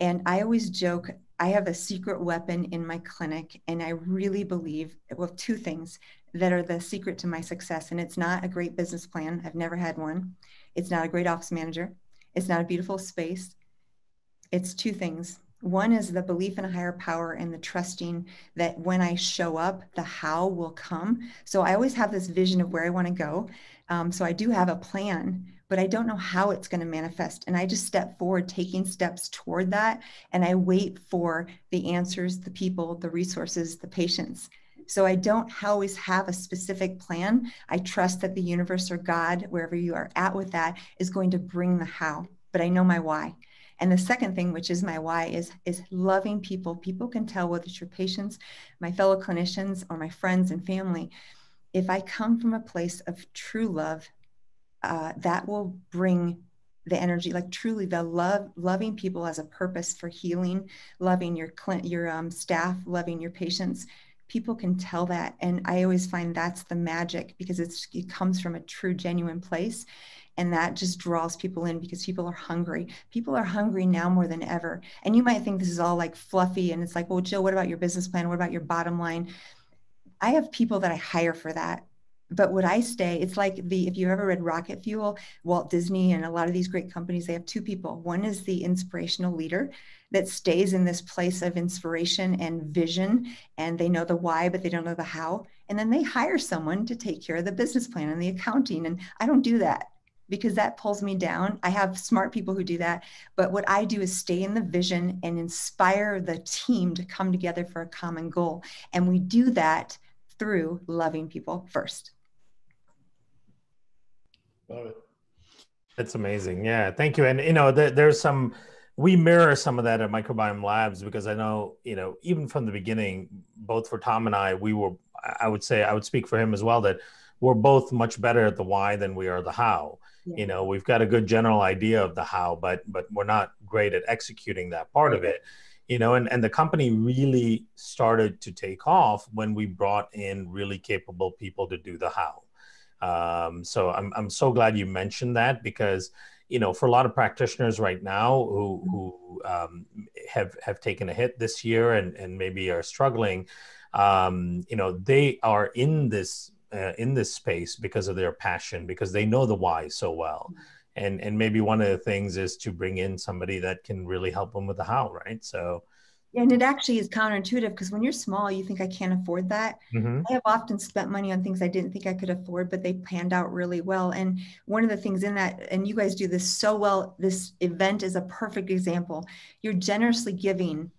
And I always joke, I have a secret weapon in my clinic, and I really believe, well, two things that are the secret to my success. And it's not a great business plan, I've never had one. It's not a great office manager, it's not a beautiful space. It's two things. One is the belief in a higher power and the trusting that when I show up, the how will come. So I always have this vision of where I want to go. Um, so I do have a plan, but I don't know how it's going to manifest. And I just step forward, taking steps toward that. And I wait for the answers, the people, the resources, the patience. So I don't always have a specific plan. I trust that the universe or God, wherever you are at with that, is going to bring the how, but I know my why. And the second thing, which is my why, is, is loving people. People can tell whether it's your patients, my fellow clinicians, or my friends and family. If I come from a place of true love, uh, that will bring the energy like truly the love loving people as a purpose for healing loving your your um, staff loving your patients people can tell that and i always find that's the magic because it's it comes from a true genuine place and that just draws people in because people are hungry people are hungry now more than ever and you might think this is all like fluffy and it's like well jill what about your business plan what about your bottom line i have people that i hire for that but would I stay? It's like the if you've ever read Rocket Fuel, Walt Disney and a lot of these great companies, they have two people. One is the inspirational leader that stays in this place of inspiration and vision, and they know the why, but they don't know the how. And then they hire someone to take care of the business plan and the accounting. And I don't do that because that pulls me down. I have smart people who do that. But what I do is stay in the vision and inspire the team to come together for a common goal. And we do that through loving people first. Love it. That's amazing. Yeah, thank you. And you know, there, there's some we mirror some of that at Microbiome Labs because I know you know even from the beginning, both for Tom and I, we were. I would say I would speak for him as well that we're both much better at the why than we are the how. Yeah. You know, we've got a good general idea of the how, but but we're not great at executing that part of it. You know, and, and the company really started to take off when we brought in really capable people to do the how. Um, so I'm, I'm so glad you mentioned that because you know for a lot of practitioners right now who who um, have have taken a hit this year and and maybe are struggling um, you know they are in this uh, in this space because of their passion because they know the why so well and and maybe one of the things is to bring in somebody that can really help them with the how right so and it actually is counterintuitive because when you're small, you think I can't afford that. Mm-hmm. I have often spent money on things I didn't think I could afford, but they panned out really well. And one of the things in that, and you guys do this so well, this event is a perfect example. You're generously giving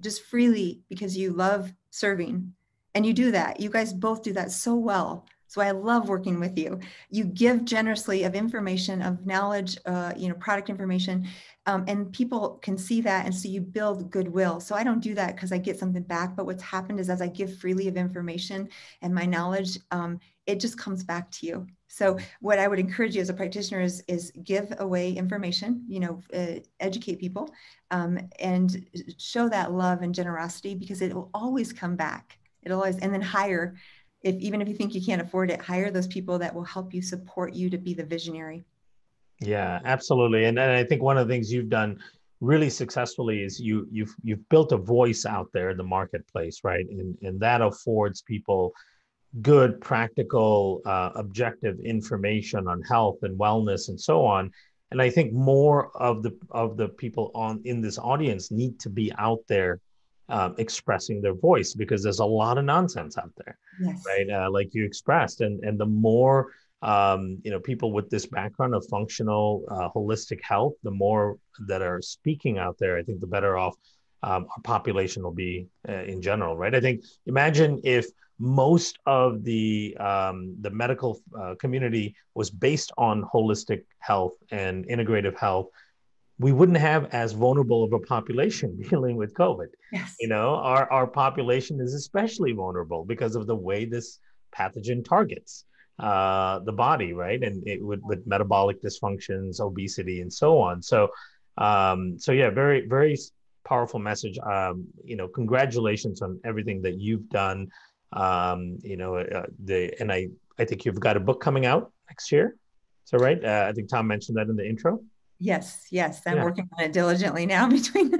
just freely because you love serving. And you do that. You guys both do that so well. So I love working with you. You give generously of information, of knowledge, uh, you know, product information, um, and people can see that, and so you build goodwill. So I don't do that because I get something back. But what's happened is as I give freely of information and my knowledge, um, it just comes back to you. So what I would encourage you as a practitioner is is give away information. You know, uh, educate people, um, and show that love and generosity because it will always come back. It'll always, and then hire if even if you think you can't afford it, hire those people that will help you support you to be the visionary. Yeah, absolutely. And, and I think one of the things you've done really successfully is you you've you've built a voice out there in the marketplace, right? And and that affords people good, practical, uh, objective information on health and wellness and so on. And I think more of the of the people on in this audience need to be out there um, expressing their voice because there's a lot of nonsense out there, yes. right? Uh, like you expressed, and and the more um, you know people with this background of functional uh, holistic health, the more that are speaking out there, I think the better off um, our population will be uh, in general, right? I think imagine if most of the um, the medical uh, community was based on holistic health and integrative health we wouldn't have as vulnerable of a population dealing with COVID. Yes. You know, our, our population is especially vulnerable because of the way this pathogen targets uh, the body, right? And it would with metabolic dysfunctions, obesity, and so on. So, um, so yeah, very, very powerful message. Um, you know, congratulations on everything that you've done. Um, you know, uh, the and I, I think you've got a book coming out next year. So right, uh, I think Tom mentioned that in the intro. Yes, yes, I'm yeah. working on it diligently now. Between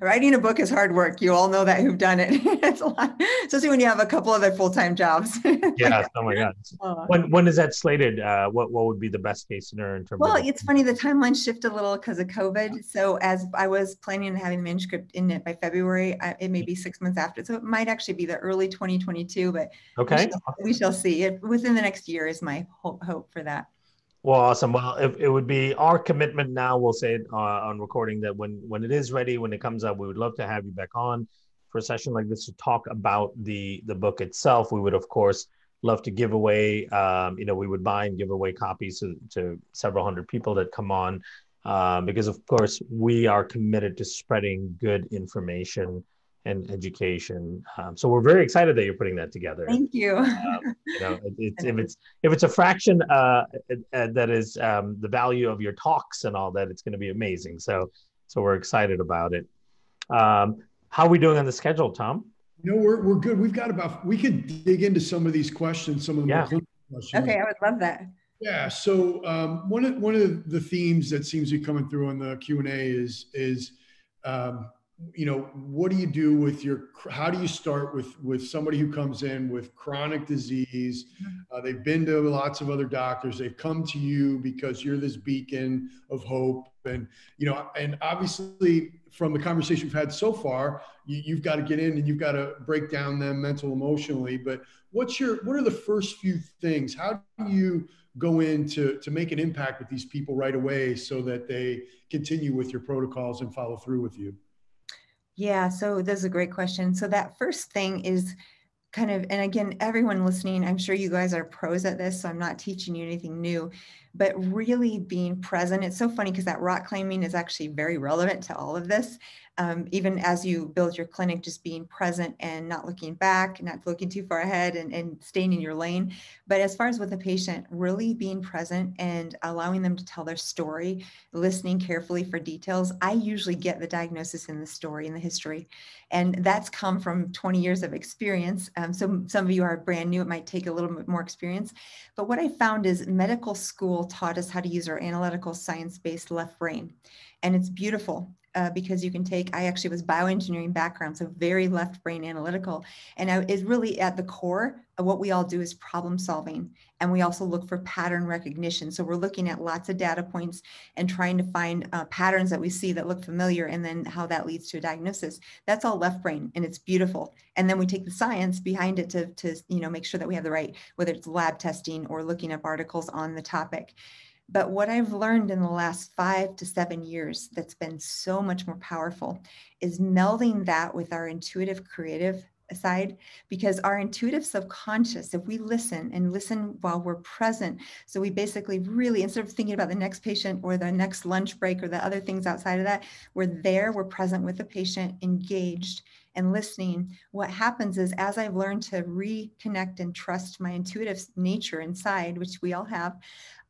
writing a book is hard work. You all know that who've done it. it's a lot, especially when you have a couple other full time jobs. yeah. Oh my God. Uh, when when is that slated? Uh, what what would be the best case scenario in terms? Well, of- it's funny. The timeline shifted a little because of COVID. So as I was planning on having the manuscript in it by February, I, it may be six months after. So it might actually be the early 2022. But okay, we shall, we shall see. It within the next year is my hope, hope for that. Well, awesome. Well, if it would be our commitment now, we'll say it uh, on recording that when when it is ready, when it comes up, we would love to have you back on for a session like this to talk about the the book itself. We would, of course, love to give away. Um, you know, we would buy and give away copies to, to several hundred people that come on, uh, because of course we are committed to spreading good information and education. Um, so we're very excited that you're putting that together. Thank you. Um, you know, it, if it's if it's a fraction uh, uh, that is um, the value of your talks and all that, it's going to be amazing. So so we're excited about it. Um, how are we doing on the schedule, Tom? You know, we're we're good. We've got about we could dig into some of these questions, some of the yeah. more questions. Okay, I would love that. Yeah. So um, one of one of the themes that seems to be coming through on the Q and A is is um, you know what do you do with your how do you start with with somebody who comes in with chronic disease? Uh, they've been to lots of other doctors. They've come to you because you're this beacon of hope and you know and obviously from the conversation we've had so far you, you've got to get in and you've got to break down them mental emotionally but what's your what are the first few things? How do you go in to, to make an impact with these people right away so that they continue with your protocols and follow through with you yeah, so that's a great question. So that first thing is kind of, and again, everyone listening, I'm sure you guys are pros at this, so I'm not teaching you anything new, but really being present. It's so funny because that rock climbing is actually very relevant to all of this um, even as you build your clinic, just being present and not looking back, not looking too far ahead and, and staying in your lane. But as far as with the patient, really being present and allowing them to tell their story, listening carefully for details. I usually get the diagnosis in the story, in the history. And that's come from 20 years of experience. Um, so some of you are brand new, it might take a little bit more experience. But what I found is medical school taught us how to use our analytical science-based left brain. And it's beautiful uh, because you can take, I actually was bioengineering background, so very left brain analytical. And I, it's really at the core of what we all do is problem solving. And we also look for pattern recognition. So we're looking at lots of data points and trying to find uh, patterns that we see that look familiar and then how that leads to a diagnosis. That's all left brain and it's beautiful. And then we take the science behind it to, to you know, make sure that we have the right, whether it's lab testing or looking up articles on the topic. But what I've learned in the last five to seven years that's been so much more powerful is melding that with our intuitive creative side because our intuitive subconscious if we listen and listen while we're present so we basically really instead of thinking about the next patient or the next lunch break or the other things outside of that we're there we're present with the patient engaged and listening what happens is as i've learned to reconnect and trust my intuitive nature inside which we all have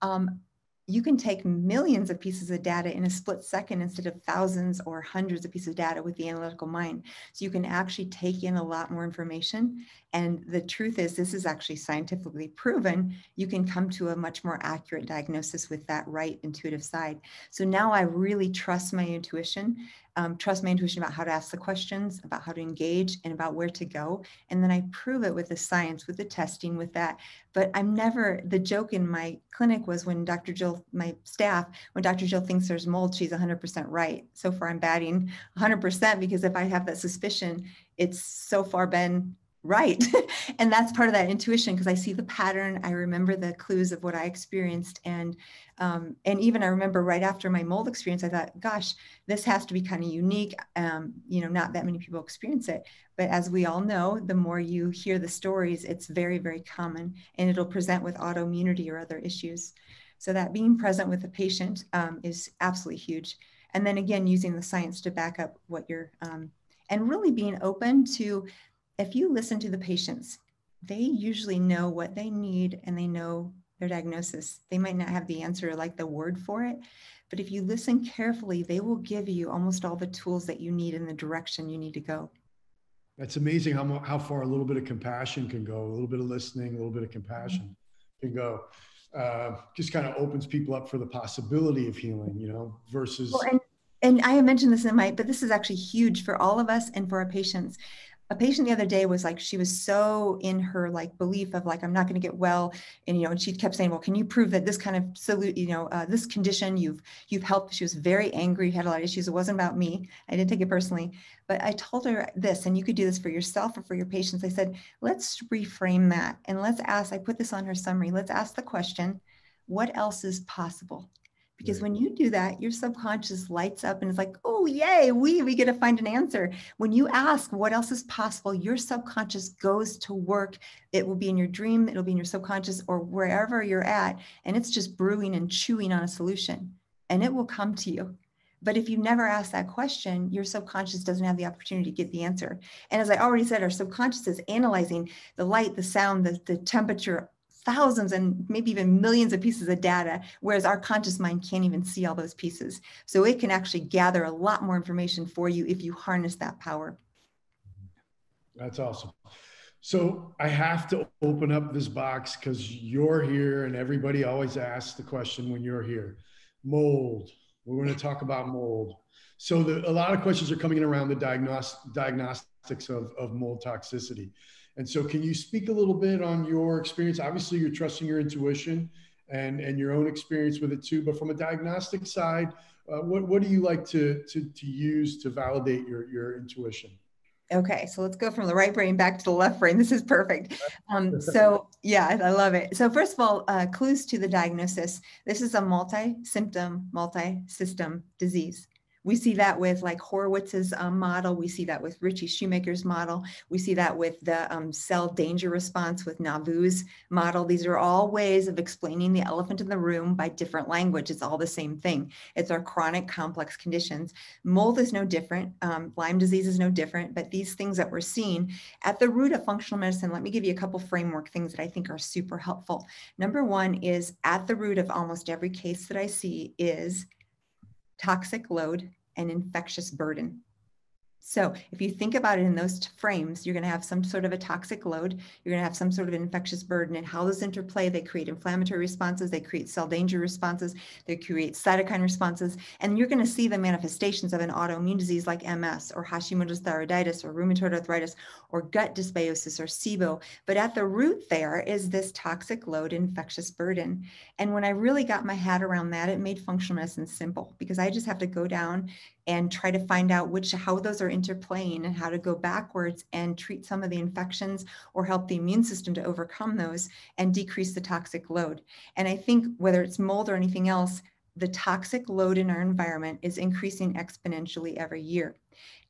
um, you can take millions of pieces of data in a split second instead of thousands or hundreds of pieces of data with the analytical mind. So you can actually take in a lot more information. And the truth is, this is actually scientifically proven. You can come to a much more accurate diagnosis with that right intuitive side. So now I really trust my intuition um, trust my intuition about how to ask the questions, about how to engage, and about where to go. And then I prove it with the science, with the testing, with that. But I'm never, the joke in my clinic was when Dr. Jill, my staff, when Dr. Jill thinks there's mold, she's 100% right. So far, I'm batting 100% because if I have that suspicion, it's so far been right. And that's part of that intuition because i see the pattern i remember the clues of what i experienced and um, and even i remember right after my mold experience i thought gosh this has to be kind of unique um, you know not that many people experience it but as we all know the more you hear the stories it's very very common and it'll present with autoimmunity or other issues. So that being present with the patient um, is absolutely huge. And then again using the science to back up what you're um, and really being open to if you listen to the patients, they usually know what they need and they know their diagnosis. They might not have the answer like the word for it, but if you listen carefully, they will give you almost all the tools that you need in the direction you need to go. That's amazing how, how far a little bit of compassion can go, a little bit of listening, a little bit of compassion can go. Uh, just kind of opens people up for the possibility of healing, you know, versus. Well, and, and I have mentioned this in my, but this is actually huge for all of us and for our patients a patient the other day was like she was so in her like belief of like i'm not going to get well and you know and she kept saying well can you prove that this kind of salute you know uh, this condition you've you've helped she was very angry had a lot of issues it wasn't about me i didn't take it personally but i told her this and you could do this for yourself or for your patients i said let's reframe that and let's ask i put this on her summary let's ask the question what else is possible because when you do that your subconscious lights up and it's like oh yay we we get to find an answer. When you ask what else is possible your subconscious goes to work. It will be in your dream it'll be in your subconscious or wherever you're at and it's just brewing and chewing on a solution and it will come to you. But if you never ask that question, your subconscious doesn't have the opportunity to get the answer. And as I already said, our subconscious is analyzing the light, the sound, the, the temperature, thousands and maybe even millions of pieces of data, whereas our conscious mind can't even see all those pieces. So it can actually gather a lot more information for you if you harness that power. That's awesome. So I have to open up this box because you're here and everybody always asks the question when you're here. Mold, We're going to talk about mold. So the, a lot of questions are coming in around the diagnos- diagnostics of, of mold toxicity. And so can you speak a little bit on your experience? Obviously, you're trusting your intuition and, and your own experience with it too, but from a diagnostic side, uh, what, what do you like to, to, to use to validate your, your intuition? Okay, so let's go from the right brain back to the left brain. This is perfect. Um, so yeah, I love it. So first of all, uh, clues to the diagnosis. This is a multi-symptom, multi-system disease. We see that with like Horowitz's um, model. We see that with Ritchie Shoemaker's model. We see that with the um, cell danger response with Naviaux's model. These are all ways of explaining the elephant in the room by different language. It's all the same thing. It's our chronic complex conditions. Mold is no different. Um, Lyme disease is no different. But these things that we're seeing at the root of functional medicine, let me give you a couple framework things that I think are super helpful. Number one is at the root of almost every case that I see is toxic load, and infectious burden. So if you think about it in those frames, you're going to have some sort of a toxic load, you're going to have some sort of infectious burden, and how those interplay, they create inflammatory responses, they create cell danger responses, they create cytokine responses, and you're going to see the manifestations of an autoimmune disease like MS or Hashimoto's thyroiditis or rheumatoid arthritis or gut dysbiosis or SIBO. But at the root there is this toxic load, infectious burden. And when I really got my head around that, it made functional medicine simple because I just have to go down and try to find out which how those are interplaying and how to go backwards and treat some of the infections or help the immune system to overcome those and decrease the toxic load. And I think whether it's mold or anything else, the toxic load in our environment is increasing exponentially every year.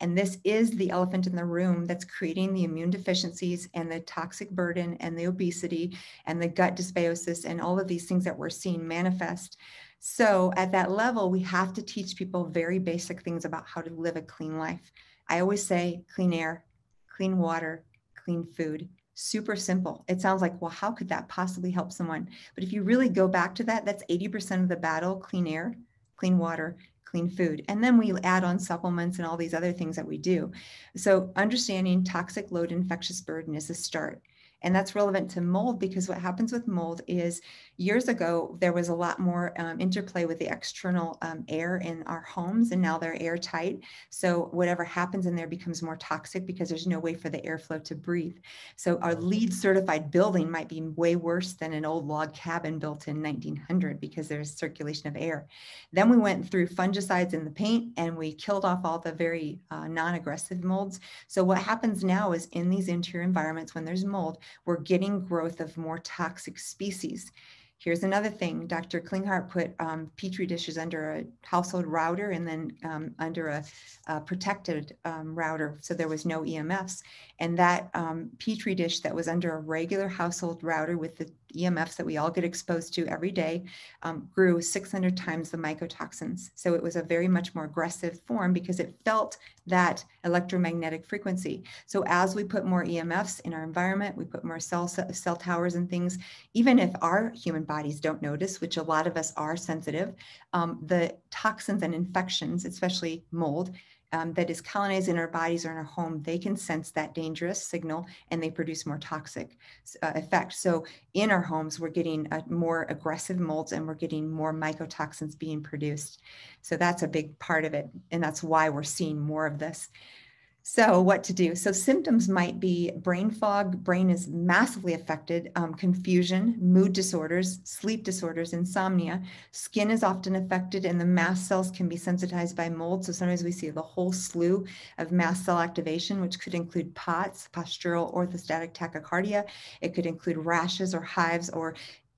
And this is the elephant in the room that's creating the immune deficiencies and the toxic burden and the obesity and the gut dysbiosis and all of these things that we're seeing manifest. So at that level, we have to teach people very basic things about how to live a clean life. I always say clean air, clean water, clean food. Super simple. It sounds like, well, how could that possibly help someone? But if you really go back to that, that's 80% of the battle clean air, clean water, clean food. And then we add on supplements and all these other things that we do. So understanding toxic load infectious burden is a start. And that's relevant to mold because what happens with mold is years ago, there was a lot more um, interplay with the external um, air in our homes, and now they're airtight. So whatever happens in there becomes more toxic because there's no way for the airflow to breathe. So our LEED certified building might be way worse than an old log cabin built in 1900 because there's circulation of air. Then we went through fungicides in the paint and we killed off all the very uh, non aggressive molds. So what happens now is in these interior environments when there's mold, we're getting growth of more toxic species. Here's another thing. Dr. Klinghardt put um, Petri dishes under a household router and then um, under a, a protected um, router. So there was no EMFs. And that um, Petri dish that was under a regular household router with the EMFs that we all get exposed to every day um, grew 600 times the mycotoxins. So it was a very much more aggressive form because it felt that electromagnetic frequency. So as we put more EMFs in our environment, we put more cell, cell towers and things, even if our human bodies don't notice, which a lot of us are sensitive, um, the toxins and infections, especially mold, um, that is colonized in our bodies or in our home, they can sense that dangerous signal and they produce more toxic uh. So in our homes, we're getting uh, more aggressive molds and we're getting more mycotoxins being produced. So that's a big part of it. And that's why we're seeing more of this. So, what to do? So, symptoms might be brain fog, brain is massively affected, um, confusion, mood disorders, sleep disorders, insomnia. Skin is often affected, and the mast cells can be sensitized by mold. So, sometimes we see the whole slew of mast cell activation, which could include POTS, postural orthostatic tachycardia. It could include rashes or hives or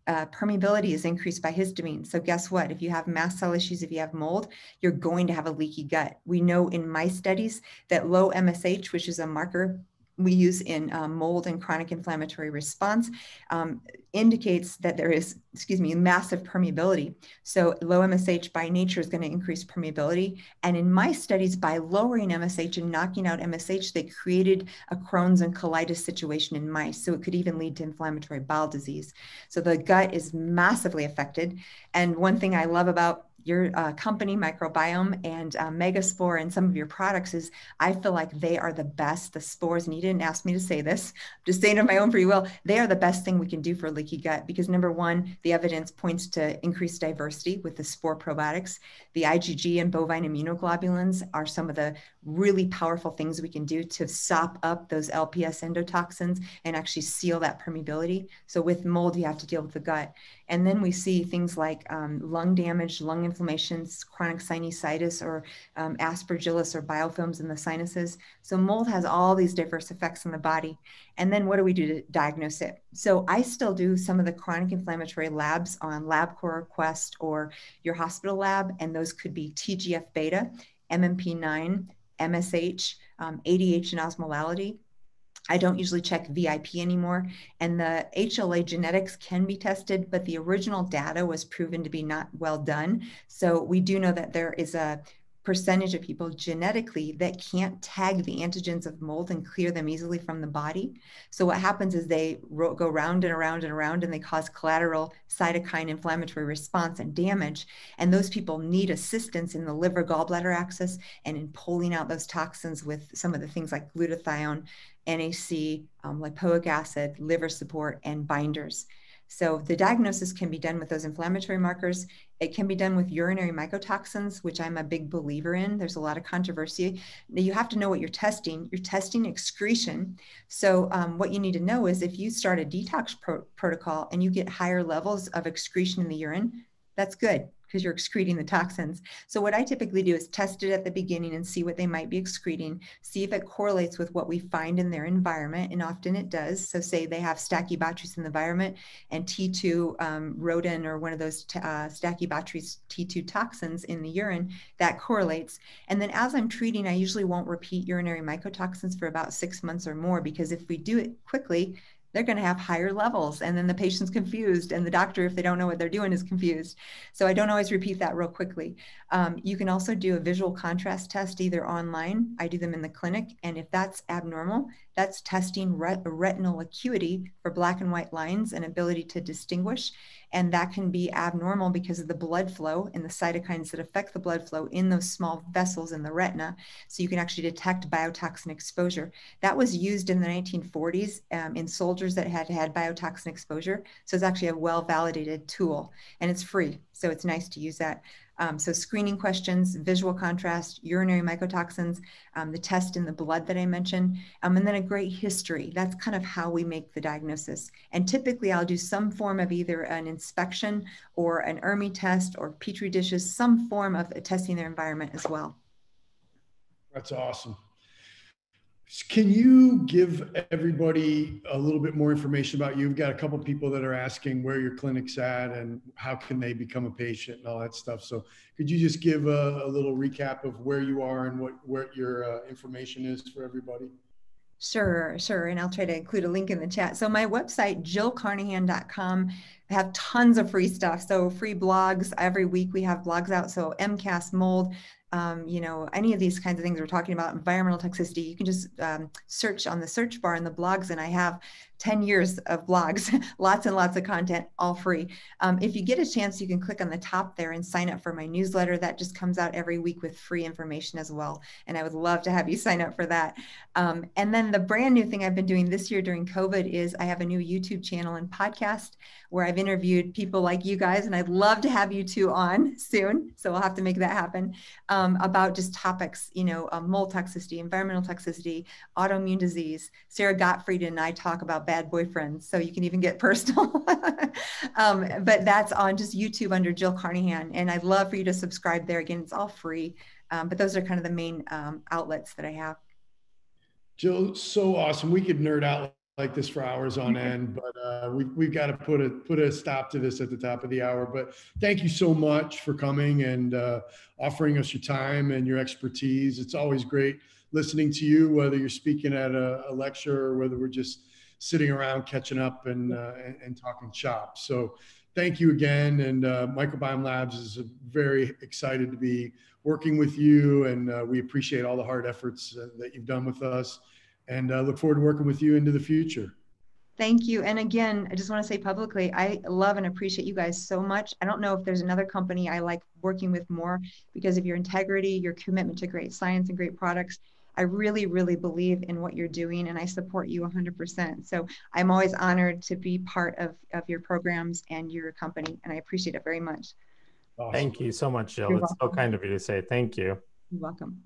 uh, permeability is increased by histamine. So guess what? If you have mast cell issues, if you have mold, you're going to have a leaky gut. We know in my studies that low MSH, which is a marker we use in um, mold and chronic inflammatory response um, indicates that there is, excuse me, massive permeability. So low MSH by nature is going to increase permeability. And in my studies, by lowering MSH and knocking out MSH, they created a Crohn's and colitis situation in mice. So it could even lead to inflammatory bowel disease. So the gut is massively affected. And one thing I love about your uh, company, Microbiome, and uh, Megaspore, and some of your products is I feel like they are the best. The spores, and you didn't ask me to say this, I'm just saying of my own free will, they are the best thing we can do for leaky gut because number one, the evidence points to increased diversity with the spore probiotics. The IgG and bovine immunoglobulins are some of the really powerful things we can do to sop up those LPS endotoxins and actually seal that permeability. So with mold, you have to deal with the gut. And then we see things like um, lung damage, lung inflammations, chronic sinusitis, or um, aspergillus or biofilms in the sinuses. So mold has all these diverse effects on the body. And then what do we do to diagnose it? So I still do some of the chronic inflammatory labs on LabCorp, Quest, or your hospital lab, and those could be TGF beta, MMP9, MSH, um, ADH, and osmolality. I don't usually check VIP anymore. And the HLA genetics can be tested, but the original data was proven to be not well done. So we do know that there is a percentage of people genetically that can't tag the antigens of mold and clear them easily from the body. So what happens is they ro- go round and around and around and they cause collateral cytokine inflammatory response and damage. And those people need assistance in the liver gallbladder axis and in pulling out those toxins with some of the things like glutathione, NAC, um, lipoic acid, liver support, and binders. So the diagnosis can be done with those inflammatory markers. It can be done with urinary mycotoxins, which I'm a big believer in. There's a lot of controversy. Now you have to know what you're testing. You're testing excretion. So um, what you need to know is if you start a detox pro- protocol and you get higher levels of excretion in the urine, that's good because you're excreting the toxins. So what I typically do is test it at the beginning and see what they might be excreting, see if it correlates with what we find in their environment, and often it does. So say they have Stachybotrys in the environment and T2 um, roridin or one of those uh, Stachybotrys T2 toxins in the urine, that correlates. And then as I'm treating, I usually won't repeat urinary mycotoxins for about six months or more because if we do it quickly, they're going to have higher levels and then the patient's confused and the doctor if they don't know what they're doing is confused. So i don't always repeat that real quickly. Um, you can also do a visual contrast test either online i do them in the clinic and if that's abnormal that's testing ret- retinal acuity for black and white lines and ability to distinguish and that can be abnormal because of the blood flow and the cytokines that affect the blood flow in those small vessels in the retina. So you can actually detect biotoxin exposure. That was used in the 1940s um, in soldiers that had had biotoxin exposure. So it's actually a well validated tool and it's free. So it's nice to use that. Um, so screening questions, visual contrast, urinary mycotoxins, um, the test in the blood that I mentioned, um, and then a great history. That's kind of how we make the diagnosis. And typically I'll do some form of either an inspection or an ERMI test or Petri dishes, some form of testing their environment as well. That's awesome. Can you give everybody a little bit more information about you? We've got a couple people that are asking where your clinic's at and how can they become a patient and all that stuff. So could you just give a, a little recap of where you are and what, what your uh, information is for everybody? Sure, sure. And I'll try to include a link in the chat. So my website, jillcarnahan.com, I have tons of free stuff. So free blogs every week we have blogs out. So MCAS mold, um, you know, any of these kinds of things we're talking about, environmental toxicity, you can just um, search on the search bar in the blogs, and I have 10 years of blogs, lots and lots of content, all free. Um, if you get a chance, you can click on the top there and sign up for my newsletter. That just comes out every week with free information as well. And I would love to have you sign up for that. Um, and then the brand new thing I've been doing this year during COVID is I have a new YouTube channel and podcast where I've interviewed people like you guys, and I'd love to have you two on soon. So we'll have to make that happen um, about just topics, you know, um, mold toxicity, environmental toxicity, autoimmune disease. Sara Gottfried and I talk about bad boyfriends, so you can even get personal. um, but that's on just YouTube under Jill Carnahan, and I'd love for you to subscribe there. Again, it's all free, um, but those are kind of the main um, outlets that I have. Jill, so awesome. We could nerd out like this for hours on end, but uh, we, we've got to put a put a stop to this at the top of the hour. But thank you so much for coming and uh, offering us your time and your expertise. It's always great listening to you, whether you're speaking at a, a lecture or whether we're just sitting around catching up and, uh, and, and, talking shop. So thank you again. And uh, Microbiome Labs is very excited to be working with you. And uh, we appreciate all the hard efforts uh, that you've done with us and uh, look forward to working with you into the future. Thank you. And again, I just want to say publicly, I love and appreciate you guys so much. I don't know if there's another company I like working with more because of your integrity, your commitment to great science and great products. I really, really believe in what you're doing and I support you 100%. So I'm always honored to be part of, of your programs and your company, and I appreciate it very much. Awesome. Thank you so much, Jill. You're it's welcome. so kind of you to say thank you. You're welcome.